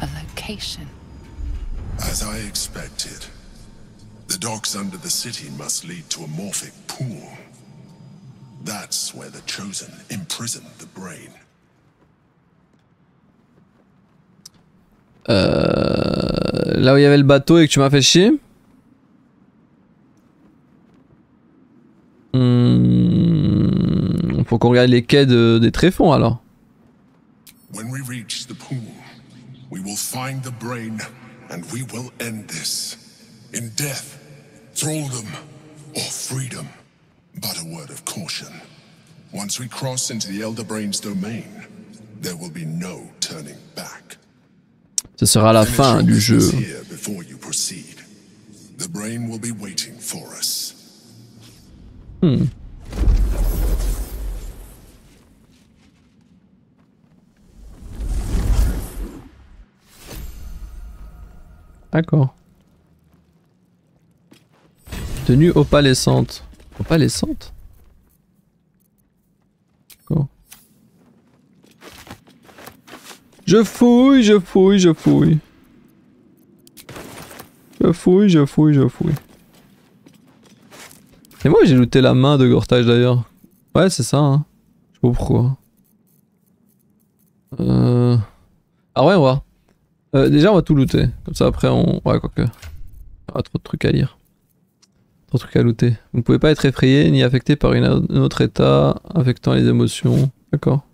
A location. As I expected. The docks under the city must lead to a morphic pool. That's where the Chosen imprisoned the brain. Euh, là où il y avait le bateau et que tu m'as fait chier. Hmm, faut qu'on regarde les quais de- des tréfonds alors. When we reach the pool, we will find the brain and we will end this. In death, thraldom, or freedom. But a word of caution. Once we cross into the Elder Brain's domain, there will be no turning back. Ce sera la fin du jeu. Hmm. D'accord. Tenue opalescente. Opalescente D'accord. Je fouille, je fouille, je fouille. Je fouille, je fouille, je fouille. Et moi j'ai looté la main de Gortage d'ailleurs. Ouais c'est ça hein. Je sais pas pourquoi. Ah ouais on va. Déjà on va tout looter. Comme ça après on... Ouais quoique. Y aura trop de trucs à lire. Trop de trucs à looter. Vous ne pouvez pas être effrayé ni affecté par un autre état affectant les émotions. D'accord.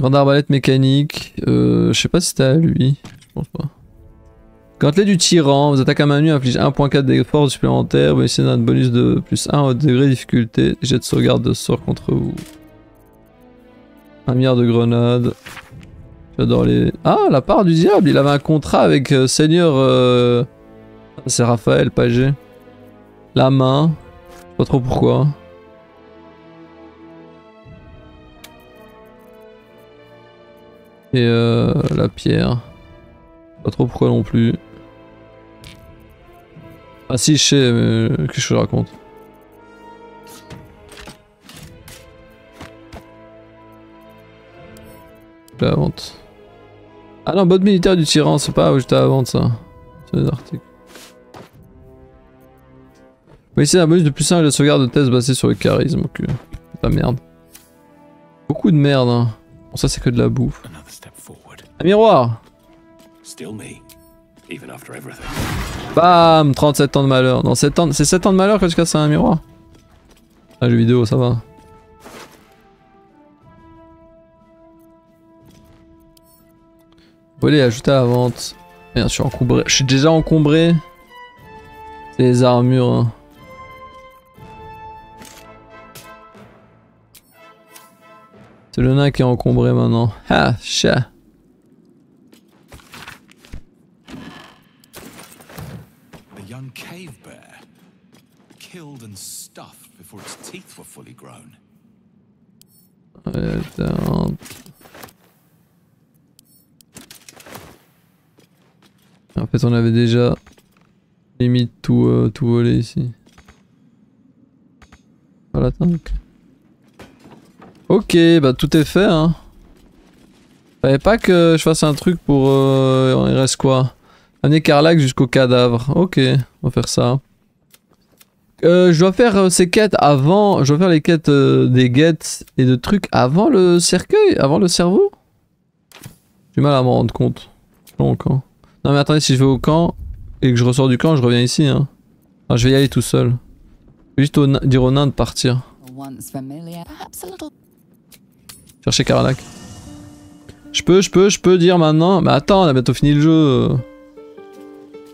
Grande arbalète mécanique. Euh, je sais pas si c'était à lui. Je pense pas. Gantelet du tyran. Vous attaquez à main nue, inflige 1.4 de force supplémentaires. Vous essayez un bonus de plus 1 au degré de difficulté. Jet de sauvegarde de sort contre vous. Un milliard de grenades. J'adore les... Ah, la part du diable. Il avait un contrat avec euh, Seigneur... euh, C'est Raphaël Pagé. La main. Pas trop pourquoi. Et euh, la pierre. Pas trop pourquoi non plus. Ah si je sais, mais qu'est-ce que je raconte La vente. Ah non, mode militaire du tyran, c'est pas où j'étais à la vente ça. C'est les articles. Oui, c'est un bonus de plus 1 de sauvegarde de test basé sur le charisme. Ok. Pas merde. Beaucoup de merde. Hein. Bon, ça c'est que de la bouffe. Un miroir Still me, even after everything. Bam 37 ans de malheur. Non, 7 ans... c'est 7 ans de malheur quand tu casses un miroir Ah, jeu vidéo, ça va. Voler ajouter à la vente. Merde, je suis encombré. Je suis déjà encombré. C'est les armures. hein. C'est le nain qui est encombré maintenant. Ah, chat. Attends. En fait, on avait déjà limite tout, euh, tout volé ici. Voilà, tank. Ok, bah tout est fait, hein. Fallait pas que je fasse un truc pour... Euh, il reste quoi? Amener Carlac jusqu'au cadavre. Ok, on va faire ça. Euh, je dois faire euh, ces quêtes avant. Je dois faire les quêtes euh, des guettes et de trucs avant le cercueil, avant le cerveau? J'ai du mal à m'en rendre compte. Long camp. Non mais attendez, si je vais au camp et que je ressors du camp, je reviens ici. Hein. Ah, je vais y aller tout seul. Juste au dire au nain de partir. Chercher Karlak. Je peux, je peux, je peux dire maintenant. Mais attends, on a bientôt fini le jeu.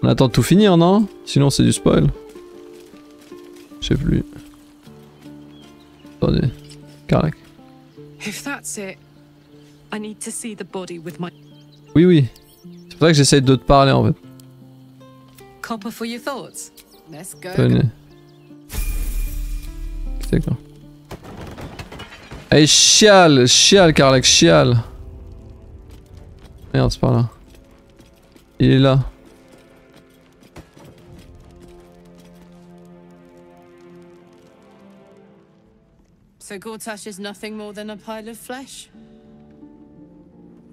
On attend de tout finir, non? Sinon c'est du spoil. Je sais plus. Attendez. Karlak. If that's it, I need to see the body with my Oui, oui. C'est pour ça que j'essaie de te parler en fait. copper for your thoughts. Let's go. Tenez. Quoi Allez, chiale, chiale, Karlak, chiale. Merde, c'est par là. Il est là. So Gortash is nothing more than a pile of flesh.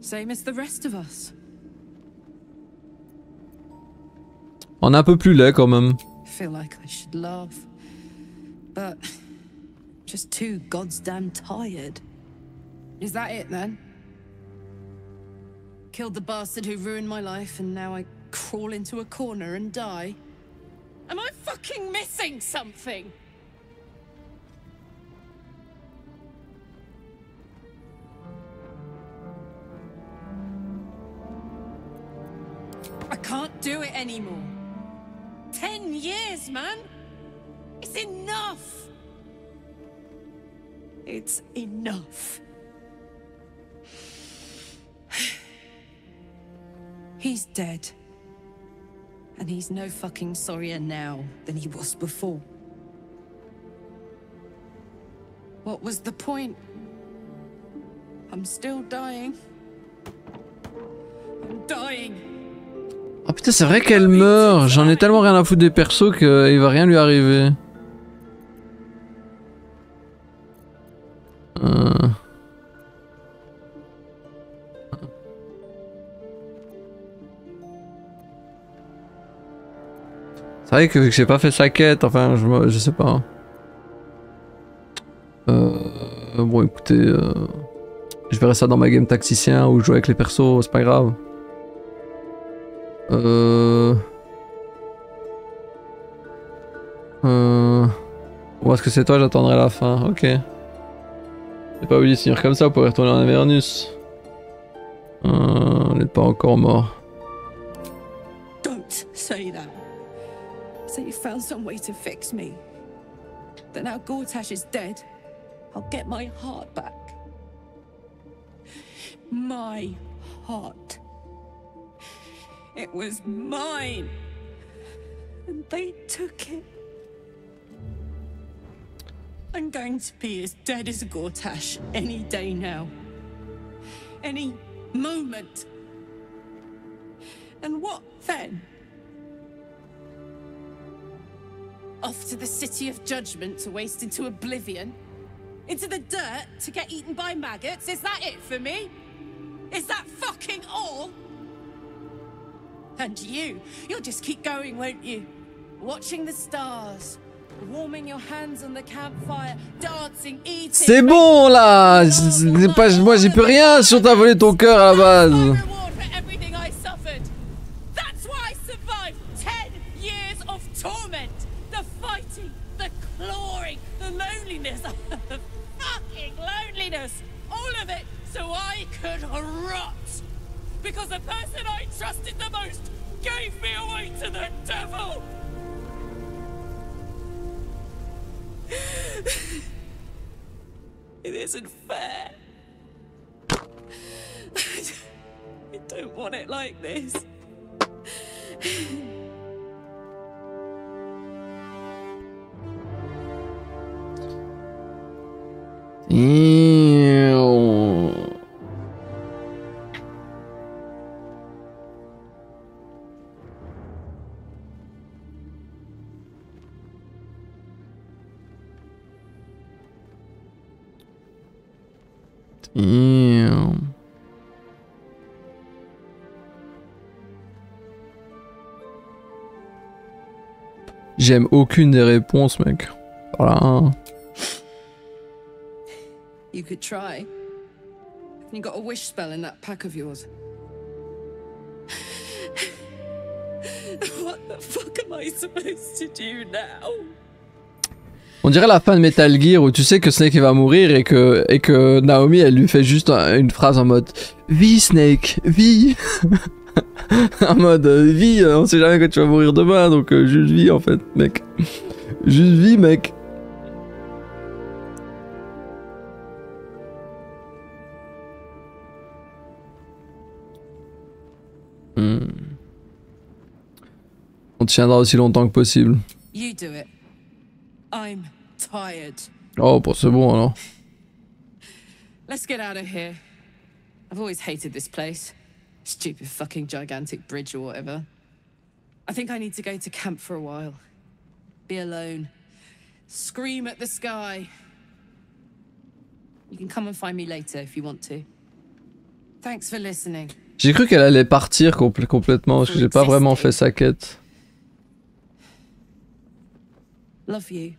Same as the rest of us. On est un peu plus laid quand même. Feel like I should laugh. But just too goddamn tired. Is that it then? Killed the bastard who ruined my life and now I crawl into a corner and die? Am I fucking missing something? I can't do it anymore. Ten years, man! It's enough! It's enough. He's dead. And he's no fucking sorrier now than he was before. What was the point? I'm still dying. I'm dying. Oh putain, c'est vrai qu'elle meurt. J'en ai tellement rien à foutre des persos qu'il va rien lui arriver. Euh. C'est vrai que j'ai pas fait sa quête, enfin je, je sais pas. Euh, bon écoutez, euh, je verrai ça dans ma game tacticien ou jouer avec les persos, c'est pas grave. Euh... Euh... Bon, est-ce que c'est toi J'attendrai la fin, ok. C'est pas obligé de finir comme ça, vous pourrez retourner en Avernus. Euh, on n'est pas encore mort. Don't say that. Say you found some way to fix me. That now Gortash is dead, I'll get my heart back. My heart. It was mine. And they took it. I'm going to be as dead as Gortash any day now. Any moment. And what then? Off to the City of Judgment to waste into oblivion? Into the dirt to get eaten by maggots? Is that it for me? Is that fucking all? And you, you'll just keep going, won't you? Watching the stars, warming your hands on the campfire, dancing, eating. C'est bon là pas, Moi j'y peux rien si on t'a volé ton cœur à la base. reward for everything I suffered. That's why I survived ten years of torment. The fighting, the clawing, the loneliness, the fucking loneliness. All of it so I could rot. Because the person I trusted the most gave me away to the devil. It isn't fair. I don't want it like this. J'aime aucune des réponses, mec. Voilà. hein. You could try. You got a wish spell in that pack of yours. what the fuck am I supposed to do now? On dirait la fin de Metal Gear où tu sais que Snake il va mourir et que, et que Naomi elle lui fait juste un- une phrase en mode Vie Snake, vie En mode euh, vie, euh, on sait jamais quand tu vas mourir demain donc euh, juste vie en fait, mec. Juste vie, mec. Hmm. On tiendra aussi longtemps que possible. You do it. I'm tired. Oh, bon, c'est bon alors. Let's get out of here. I've always hated this place. Stupid fucking gigantic bridge or whatever. I think I need to go to camp for a while. Be alone. Scream at the sky. You can come and find me later if you want to. Thanks for listening. J'ai cru qu'elle allait partir compl- complètement parce que j'ai pas vraiment fait sa quête. Love you.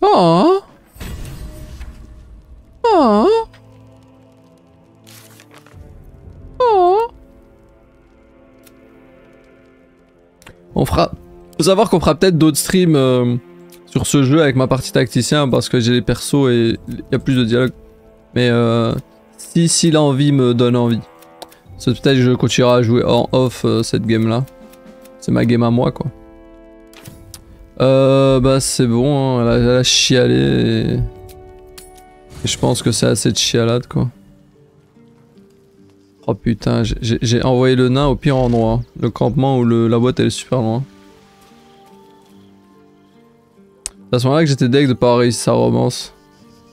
Oh Oh Faut savoir qu'on fera peut-être d'autres streams euh, sur ce jeu avec ma partie tacticien parce que j'ai les persos et il y a plus de dialogue. Mais euh, si, si l'envie me donne envie. C'est peut-être que je continuerai à jouer en off euh, cette game là. C'est ma game à moi quoi. Euh, bah c'est bon, hein, elle, a, chialé je pense que c'est assez de chialade quoi. Oh putain, j'ai- envoyé le nain au pire endroit. Le campement où la boîte elle est super loin. C'est à ce moment-là que j'étais deg de pas avoir réussi sa romance.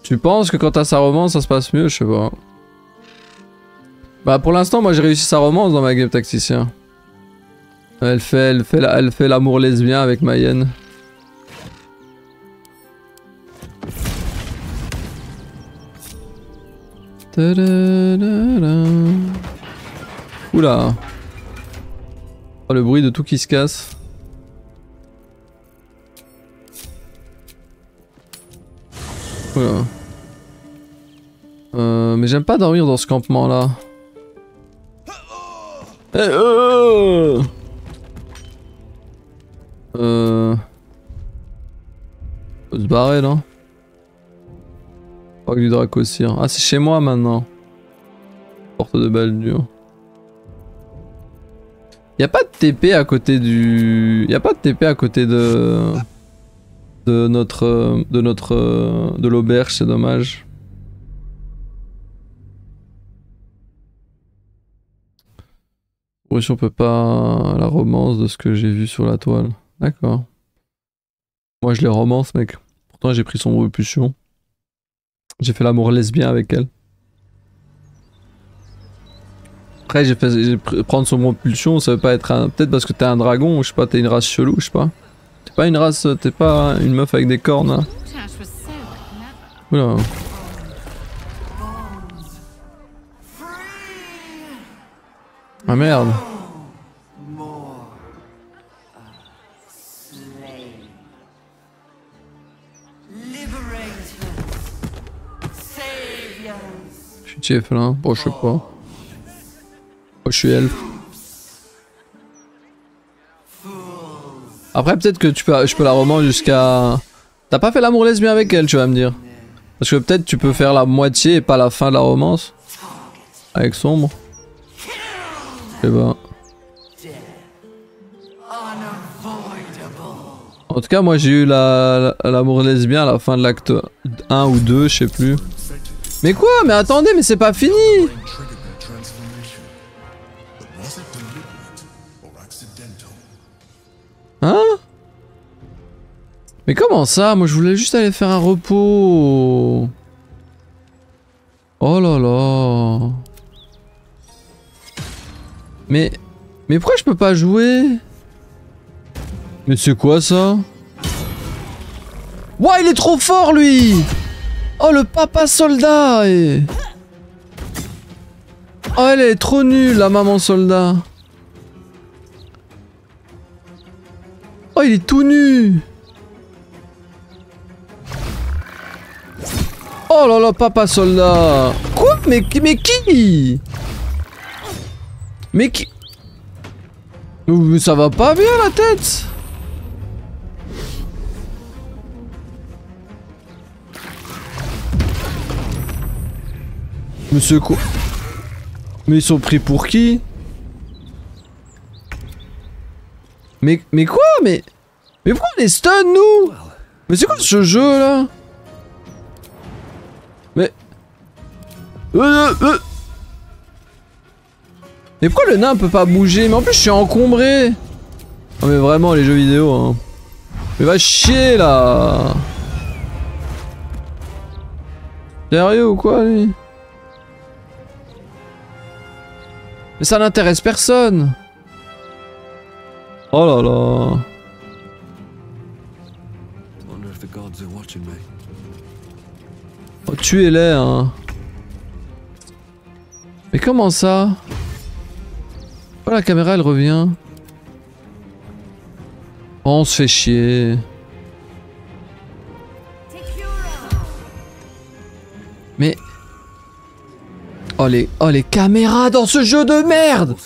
Tu penses que quand t'as sa romance ça se passe mieux Je sais pas. Bah pour l'instant moi j'ai réussi sa romance dans ma game tacticien. Elle fait, elle fait, elle fait l'amour lesbien avec Mayenne. Oula. Oh, le bruit de tout qui se casse. Oula. Euh, mais j'aime pas dormir dans ce campement là. Eh, euh euh... Faut se barrer là. Que du Dracosir. Ah c'est chez moi maintenant. Porte de balle dure. Y a pas de TP à côté du... Y a pas de TP à côté de... De notre... De notre... De l'auberge, c'est dommage. Oui, on peut pas la romance de ce que j'ai vu sur la toile. D'accord. Moi je les romance mec. Pourtant j'ai pris son repulsion. J'ai fait l'amour lesbien avec elle. Après j'ai fait prendre son repulsion, ça veut pas être un. Peut-être parce que t'es un dragon, je sais pas, t'es une race chelou, je sais pas. T'es pas une race. T'es pas une meuf avec des cornes hein. Oula. Ah merde. Je suis chef là. Bon, je sais pas. Moi, je suis elfe. Après, peut-être que tu peux, je peux la romance jusqu'à. T'as pas fait l'amour lesbien avec elle, tu vas me dire. Parce que peut-être tu peux faire la moitié et pas la fin de la romance. Avec sombre. Je sais pas. En tout cas, moi j'ai eu la- la- l'amour lesbien à la fin de l'acte 1 ou 2, je sais plus. Mais quoi? Mais attendez, mais c'est pas fini Hein Mais comment ça Moi je voulais juste aller faire un repos. Oh là là. Mais... Mais pourquoi je peux pas jouer Mais c'est quoi ça Ouah il est trop fort lui Oh le papa soldat. Oh elle est trop nulle la maman soldat Oh, il est tout nu. Oh là là, papa soldat. Quoi? Mais, qui- mais qui? Mais qui ça va pas bien la tête. Monsieur quoi? Mais ils sont pris pour qui? Mais, mais quoi Mais... Mais pourquoi on est stun nous? Mais c'est quoi ce jeu là? Mais... Euh, euh. Mais pourquoi le nain peut pas bouger? Mais en plus je suis encombré. Oh mais vraiment les jeux vidéo hein. Mais va chier là. Sérieux ou quoi lui? Mais ça n'intéresse personne Oh là là. Oh, tuez-les, hein. Mais comment ça? Oh, la caméra, elle revient. Oh, on se fait chier. Mais... Oh les, oh les caméras dans ce jeu de merde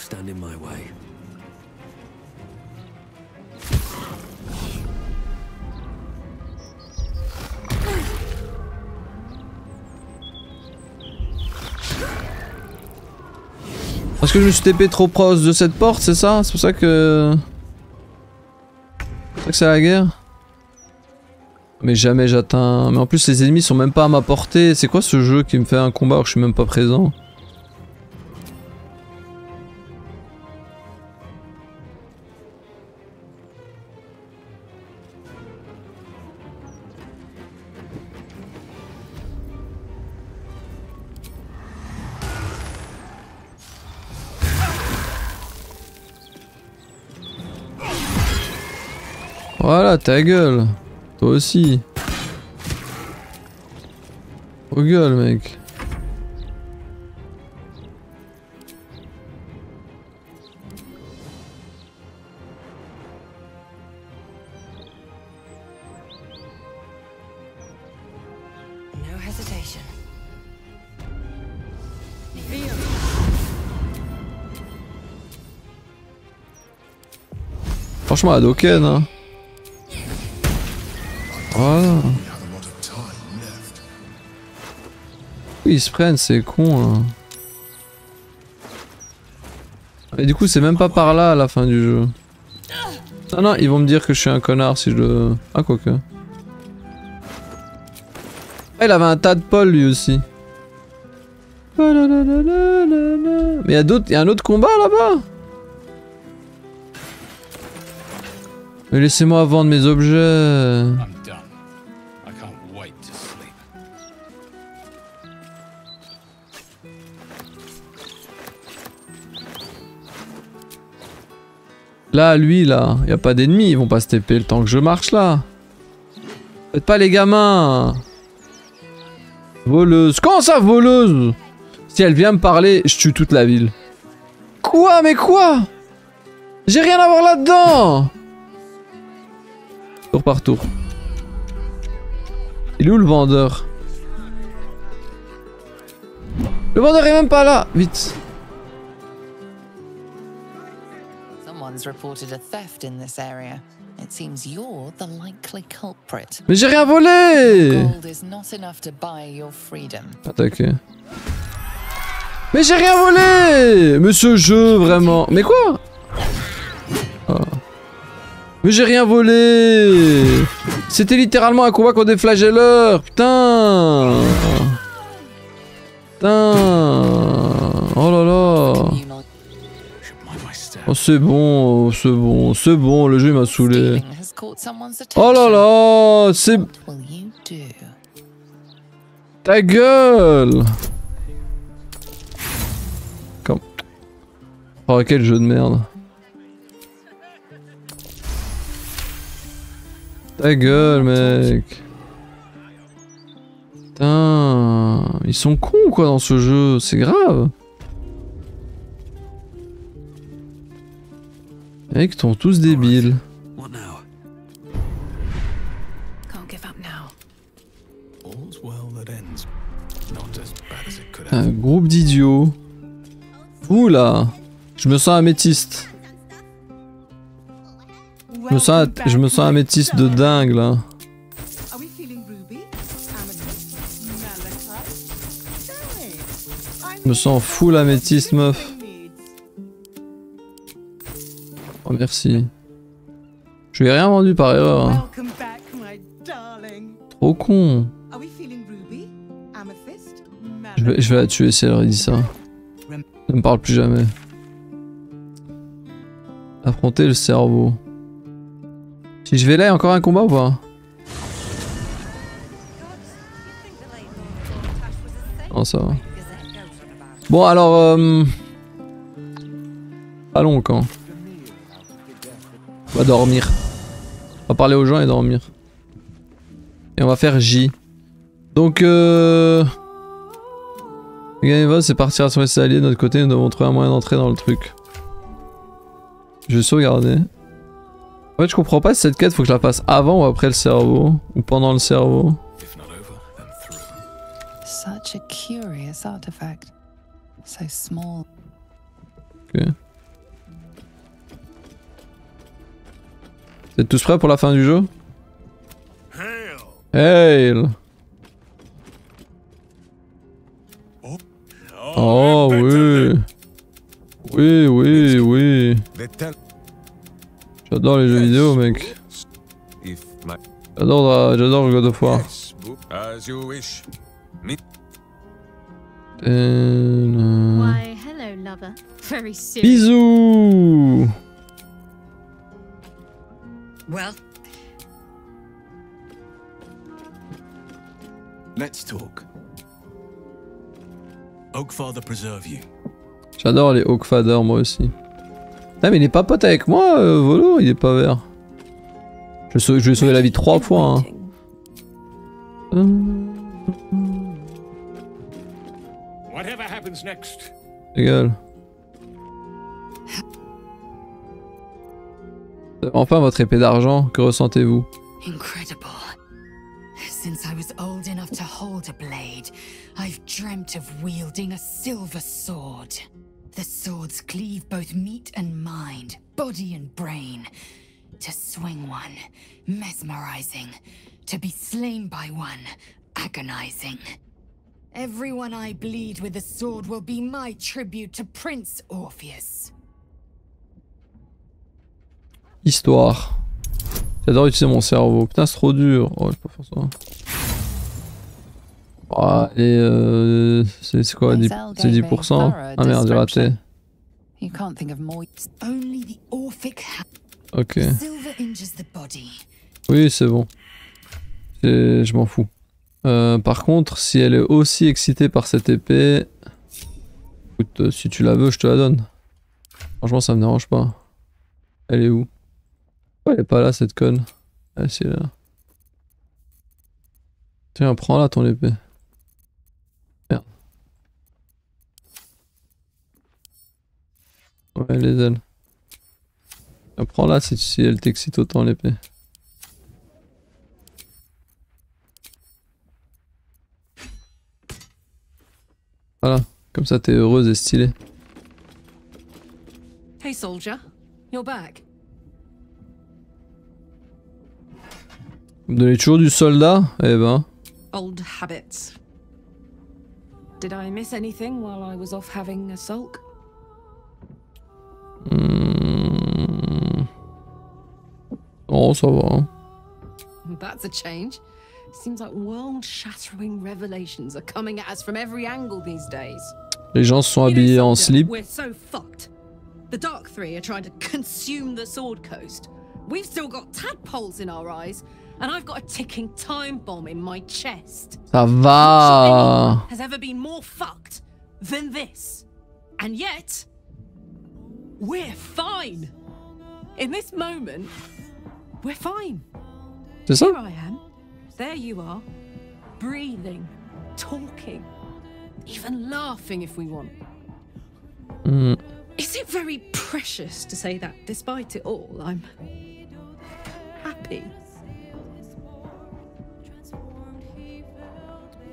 Parce que je me suis TP trop proche de cette porte, c'est ça? C'est pour ça que... C'est pour ça que c'est la guerre? Mais jamais j'atteins... Mais en plus les ennemis sont même pas à ma portée. C'est quoi ce jeu qui me fait un combat que je suis même pas présent? Voilà, ta gueule. Toi aussi. Au gueule, mec. Franchement, Hadoken, hein. Voilà. Oui, ils se prennent, c'est con. Hein. Et du coup, c'est même pas par là à la fin du jeu. Non, non, ils vont me dire que je suis un connard si je le. Ah, quoi que. Ah, il avait un tas de Paul lui aussi. Mais il y a d'autres. Y a un autre combat là-bas? Mais laissez-moi vendre mes objets. Là, lui, là, y a pas d'ennemis, ils vont pas se TP le temps que je marche là. Faites pas les gamins. Voleuse. Comment ça, voleuse? Si elle vient me parler, je tue toute la ville. Quoi? Mais quoi? J'ai rien à voir là-dedans Tour par tour. Il est où le vendeur? Le vendeur est même pas là Vite Mais j'ai rien volé! Gold is not enough to buy your freedom. Attaqué. Mais j'ai rien volé! Mais ce jeu, vraiment... Mais quoi? Oh. Mais j'ai rien volé! C'était littéralement un combat contre des flagelleurs. Putain! Putain! Oh là là Oh c'est bon, oh, c'est bon, c'est bon, le jeu m'a saoulé. Oh là là C'est... Ta gueule Comme... Oh quel jeu de merde. Ta gueule mec. Putain, ils sont cons quoi dans ce jeu, c'est grave. Bad as it could Un groupe d'idiots. Ouh Je me sens améthyste. Je me sens, je me sens améthyste de dingue là. Are we feeling ruby? Amethyst? Malachite? Tell me. I'm Je me sens full améthyste meuf. Oh merci. Je lui ai rien vendu par erreur. hein. Trop con. Je vais, je vais la tuer si elle redit ça. Ne me parle plus jamais. Affronter le cerveau. Si je vais là, il y a encore un combat ou pas? Non, ça va. Bon, alors... Euh... Allons quand On va dormir. On va parler aux gens et dormir. Et on va faire J. Donc, euh... Ganeva, c'est partir à son allié de notre côté, nous devons trouver un moyen d'entrer dans le truc. Je vais sauvegarder. En fait, je comprends pas si cette quête faut que je la fasse avant ou après le cerveau, ou pendant le cerveau. Such a curious artifact. So small. Ok. Vous êtes tous prêts pour la fin du jeu? Hail! Oh oui. Oui, oui, oui. J'adore les jeux vidéo mec. If my J'adore j'adore God of War. as Well, Let's talk. Oakfather preserve you. J'adore les Hawkfather moi aussi. Ah mais il est pas pote avec moi, euh, Volo, il est pas vert. Je, je lui ai sauvé la vie trois fois. Hein. Whatever happens next, Égal. Enfin votre épée d'argent, que ressentez-vous incredible. Since I was old enough to hold a blade, I've dreamt of wielding a silver sword. The swords cleave both meat and mind, body and brain. To swing one, mesmerizing. To be slain by one, agonizing. Everyone I bleed with a sword will be my tribute to Prince Orpheus. Histoire. J'adore utiliser mon cerveau. Putain, c'est trop dur. Oh, je peux pas faire ça. Ah, et euh, c'est quoi 10 C'est 10% Ah merde, j'ai raté. Ok. silver injures the body. Oui, c'est bon. Je m'en fous. Euh, par contre, si elle est aussi excitée par cette épée... Écoute, euh, si tu la veux, je te la donne. Franchement, ça me dérange pas. Elle est où? Elle est pas là, cette conne Ah, si, elle est là. Tiens, prends-la, ton épée. Merde. Ouais, les ailes. Tiens, Prends-la si, si elle t'excite autant, l'épée. Voilà, comme ça t'es heureuse et stylée. Hey, soldier. You're back. Donnez toujours du soldat? Eh ben. Old habits. Did I miss anything while I was off having a sulk? hmm. Oh, ça va. hein. That's a change. Seems like world-shattering revelations are coming at us from every angle these days. Les gens se sont habillés en slip. We're so fucked. The Dark Three are trying to consume the Sword Coast. We've still got tadpoles in our eyes, and I've got a ticking time bomb in my chest. Ça va. Has ever been more fucked than this. And yet, we're fine. In this moment, we're fine. Ça Here I am. There you are. Breathing, talking, even laughing if we want. Hmm. Is it very precious to say that despite it all, I'm happy?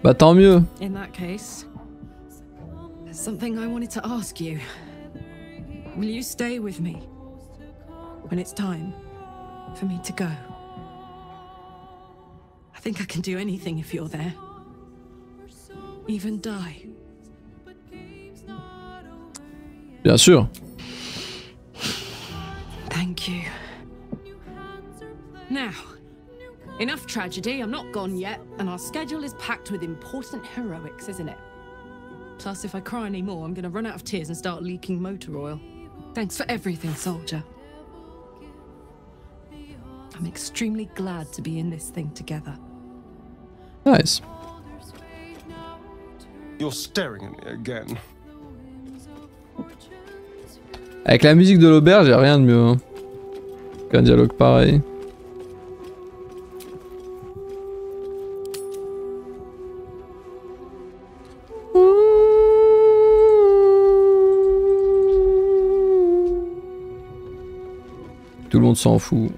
Bah tant mieux. In that case, there's something I wanted to ask you. Will you stay with me when it's time for me to go? I think I can do anything if you're there. Even die. Bien sûr. Thank you. Now, enough tragedy. I'm not gone yet, and our schedule is packed with important heroics, isn't it? Plus, if I cry anymore, I'm gonna run out of tears and start leaking motor oil. Thanks for everything, soldier. I'm extremely glad to be in this thing together. Nice. You're staring at me again. Avec la musique de l'auberge, y'a rien de mieux. Hein. Qu'un dialogue pareil. Tout le monde s'en fout.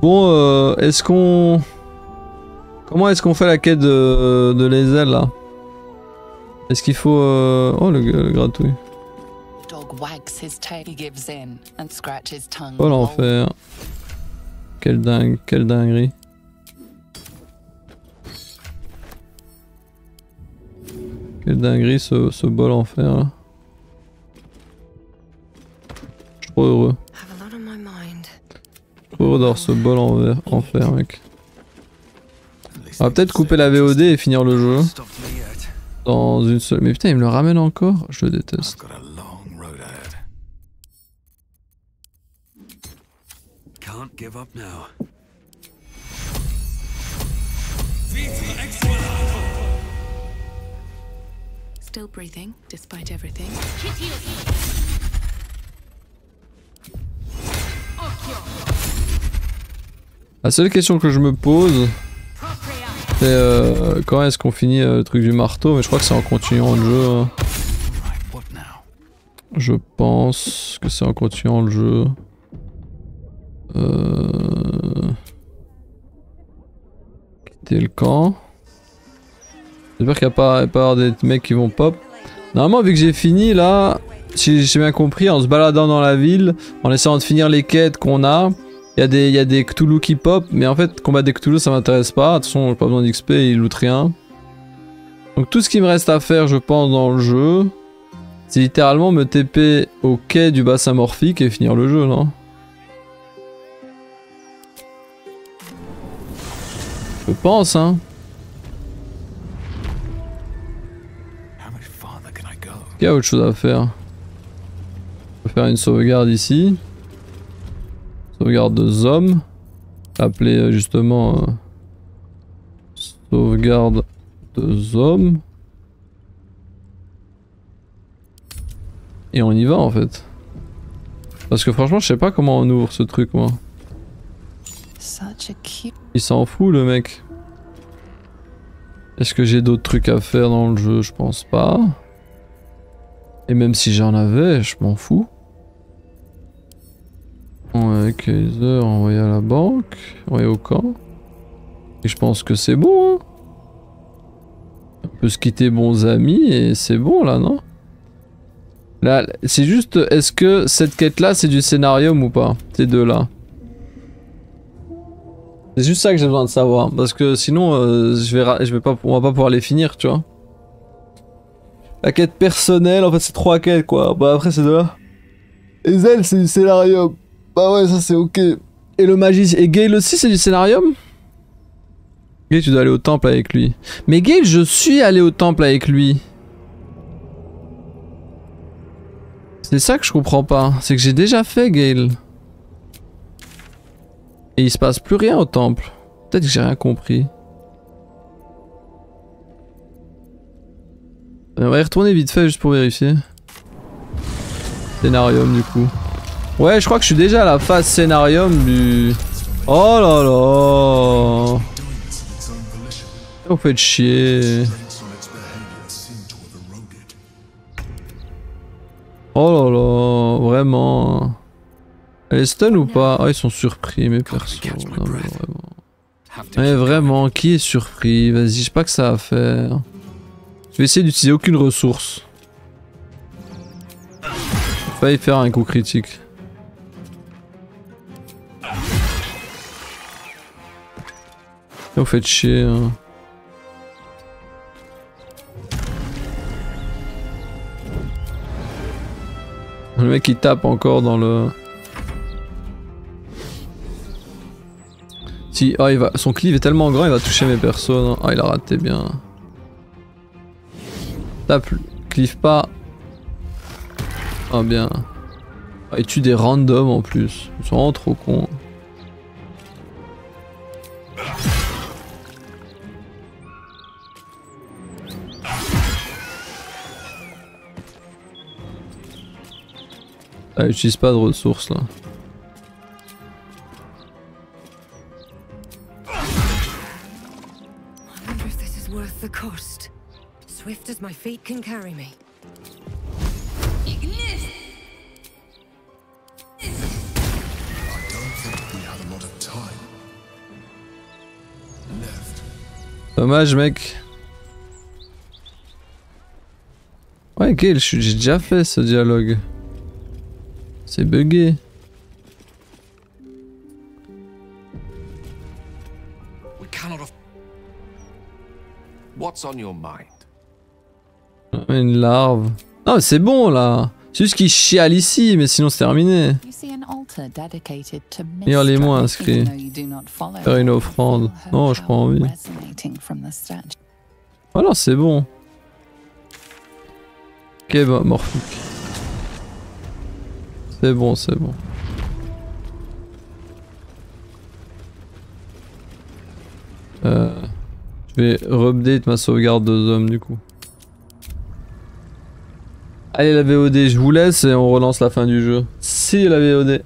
Bon, euh, est-ce qu'on... Comment est-ce qu'on fait la quête de, de les ailes là? Est-ce qu'il faut... euh, Oh le, le gratouille. Dog wags his tail, he gives in and scratches tongue. Oh l'enfer. Quelle dingue, quelle dinguerie. Quelle dinguerie ce, ce bol enfer là. Je suis trop heureux. Trop heureux d'avoir ce bol envers, enfer mec. On va peut-être couper la VOD et finir le jeu. Dans une seule... Mais putain il me le ramène encore Je le déteste. Can't give up now. La seule question que je me pose, c'est euh, quand est-ce qu'on finit euh, le truc du marteau, mais je crois que c'est en continuant le jeu. hein. Je pense que c'est en continuant le jeu. Euh... Quitter le camp. J'espère qu'il n'y a pas, pas des mecs qui vont pop. Normalement, vu que j'ai fini là, si j'ai bien compris, en se baladant dans la ville, en essayant de finir les quêtes qu'on a, il y, a des- y a des Cthulhu qui pop, mais en fait, combattre des Cthulhu ça m'intéresse pas. De toute façon, j'ai pas besoin d'XP, ils lootent rien. Donc tout ce qui me reste à faire, je pense, dans le jeu, c'est littéralement me TP au quai du bassin morphique et finir le jeu, non? Je pense, hein. Il y a autre chose à faire. Je vais faire une sauvegarde ici. Sauvegarde de Zom. Appelée euh, justement euh, sauvegarde de Zom. Et on y va en fait. Parce que franchement je sais pas comment on ouvre ce truc moi. Il s'en fout le mec. Est-ce que j'ai d'autres trucs à faire dans le jeu? Je pense pas. Et même si j'en avais, je m'en fous. Ouais, Kaiser envoyé à la banque, envoyé au camp. Et je pense que c'est bon. Hein. On peut se quitter bons amis et c'est bon là, non? Là, c'est juste, est-ce que cette quête là c'est du scénarium ou pas Ces deux là. C'est juste ça que j'ai besoin de savoir, parce que sinon, euh, je je vais pas, on va pas pouvoir les finir, tu vois. La quête personnelle, en fait, c'est trois quêtes, quoi. Bah après, c'est deux là. Et Zel, c'est du scénarium. Bah ouais, ça c'est ok. Et le magicien, et Gale aussi, c'est du scénarium? Gale, tu dois aller au temple avec lui. Mais Gale, je suis allé au temple avec lui. C'est ça que je comprends pas. C'est que j'ai déjà fait Gale. Et il se passe plus rien au temple. Peut-être que j'ai rien compris. On va y retourner vite fait juste pour vérifier. Scénarium du coup. Ouais, je crois que je suis déjà à la phase scénarium du... Oh là là Vous faites chier. Oh là là, vraiment. Elle est stun ou pas? Ah, ils sont surpris, mes persos. Non, mais vraiment. Mais vraiment, qui est surpris? Vas-y, j'ai pas que ça à faire. Je vais essayer d'utiliser aucune ressource. Failli faire un coup critique. Vous faites chier. Hein. Le mec il tape encore dans le... Si, oh, il va... son cleave est tellement grand, il va toucher mes persos. Ah, il a raté bien. Tape, cleave pas. Ah, bien. Ah, il tue des randoms en plus. Ils sont vraiment trop cons. Ah, utilise pas de ressources là. I wonder if this is worth the cost. Swift as my feet can carry me. We have a lot of time left. Dommage mec. Ouais Gale, j'ai déjà fait ce dialogue. C'est bugué. We cannot aff- What's on your mind? Une larve. Mais c'est bon là. C'est juste qu'il chiale ici, mais sinon c'est terminé. Lire les mots inscrits. Faire une offrande. Non, je crois en power vie. resonating from the statue. Voilà, c'est bon. Ok, bah. C'est bon, c'est bon. Euh, je vais re-update ma sauvegarde de zone du coup. Allez la VOD, je vous laisse et on relance la fin du jeu. Si la VOD.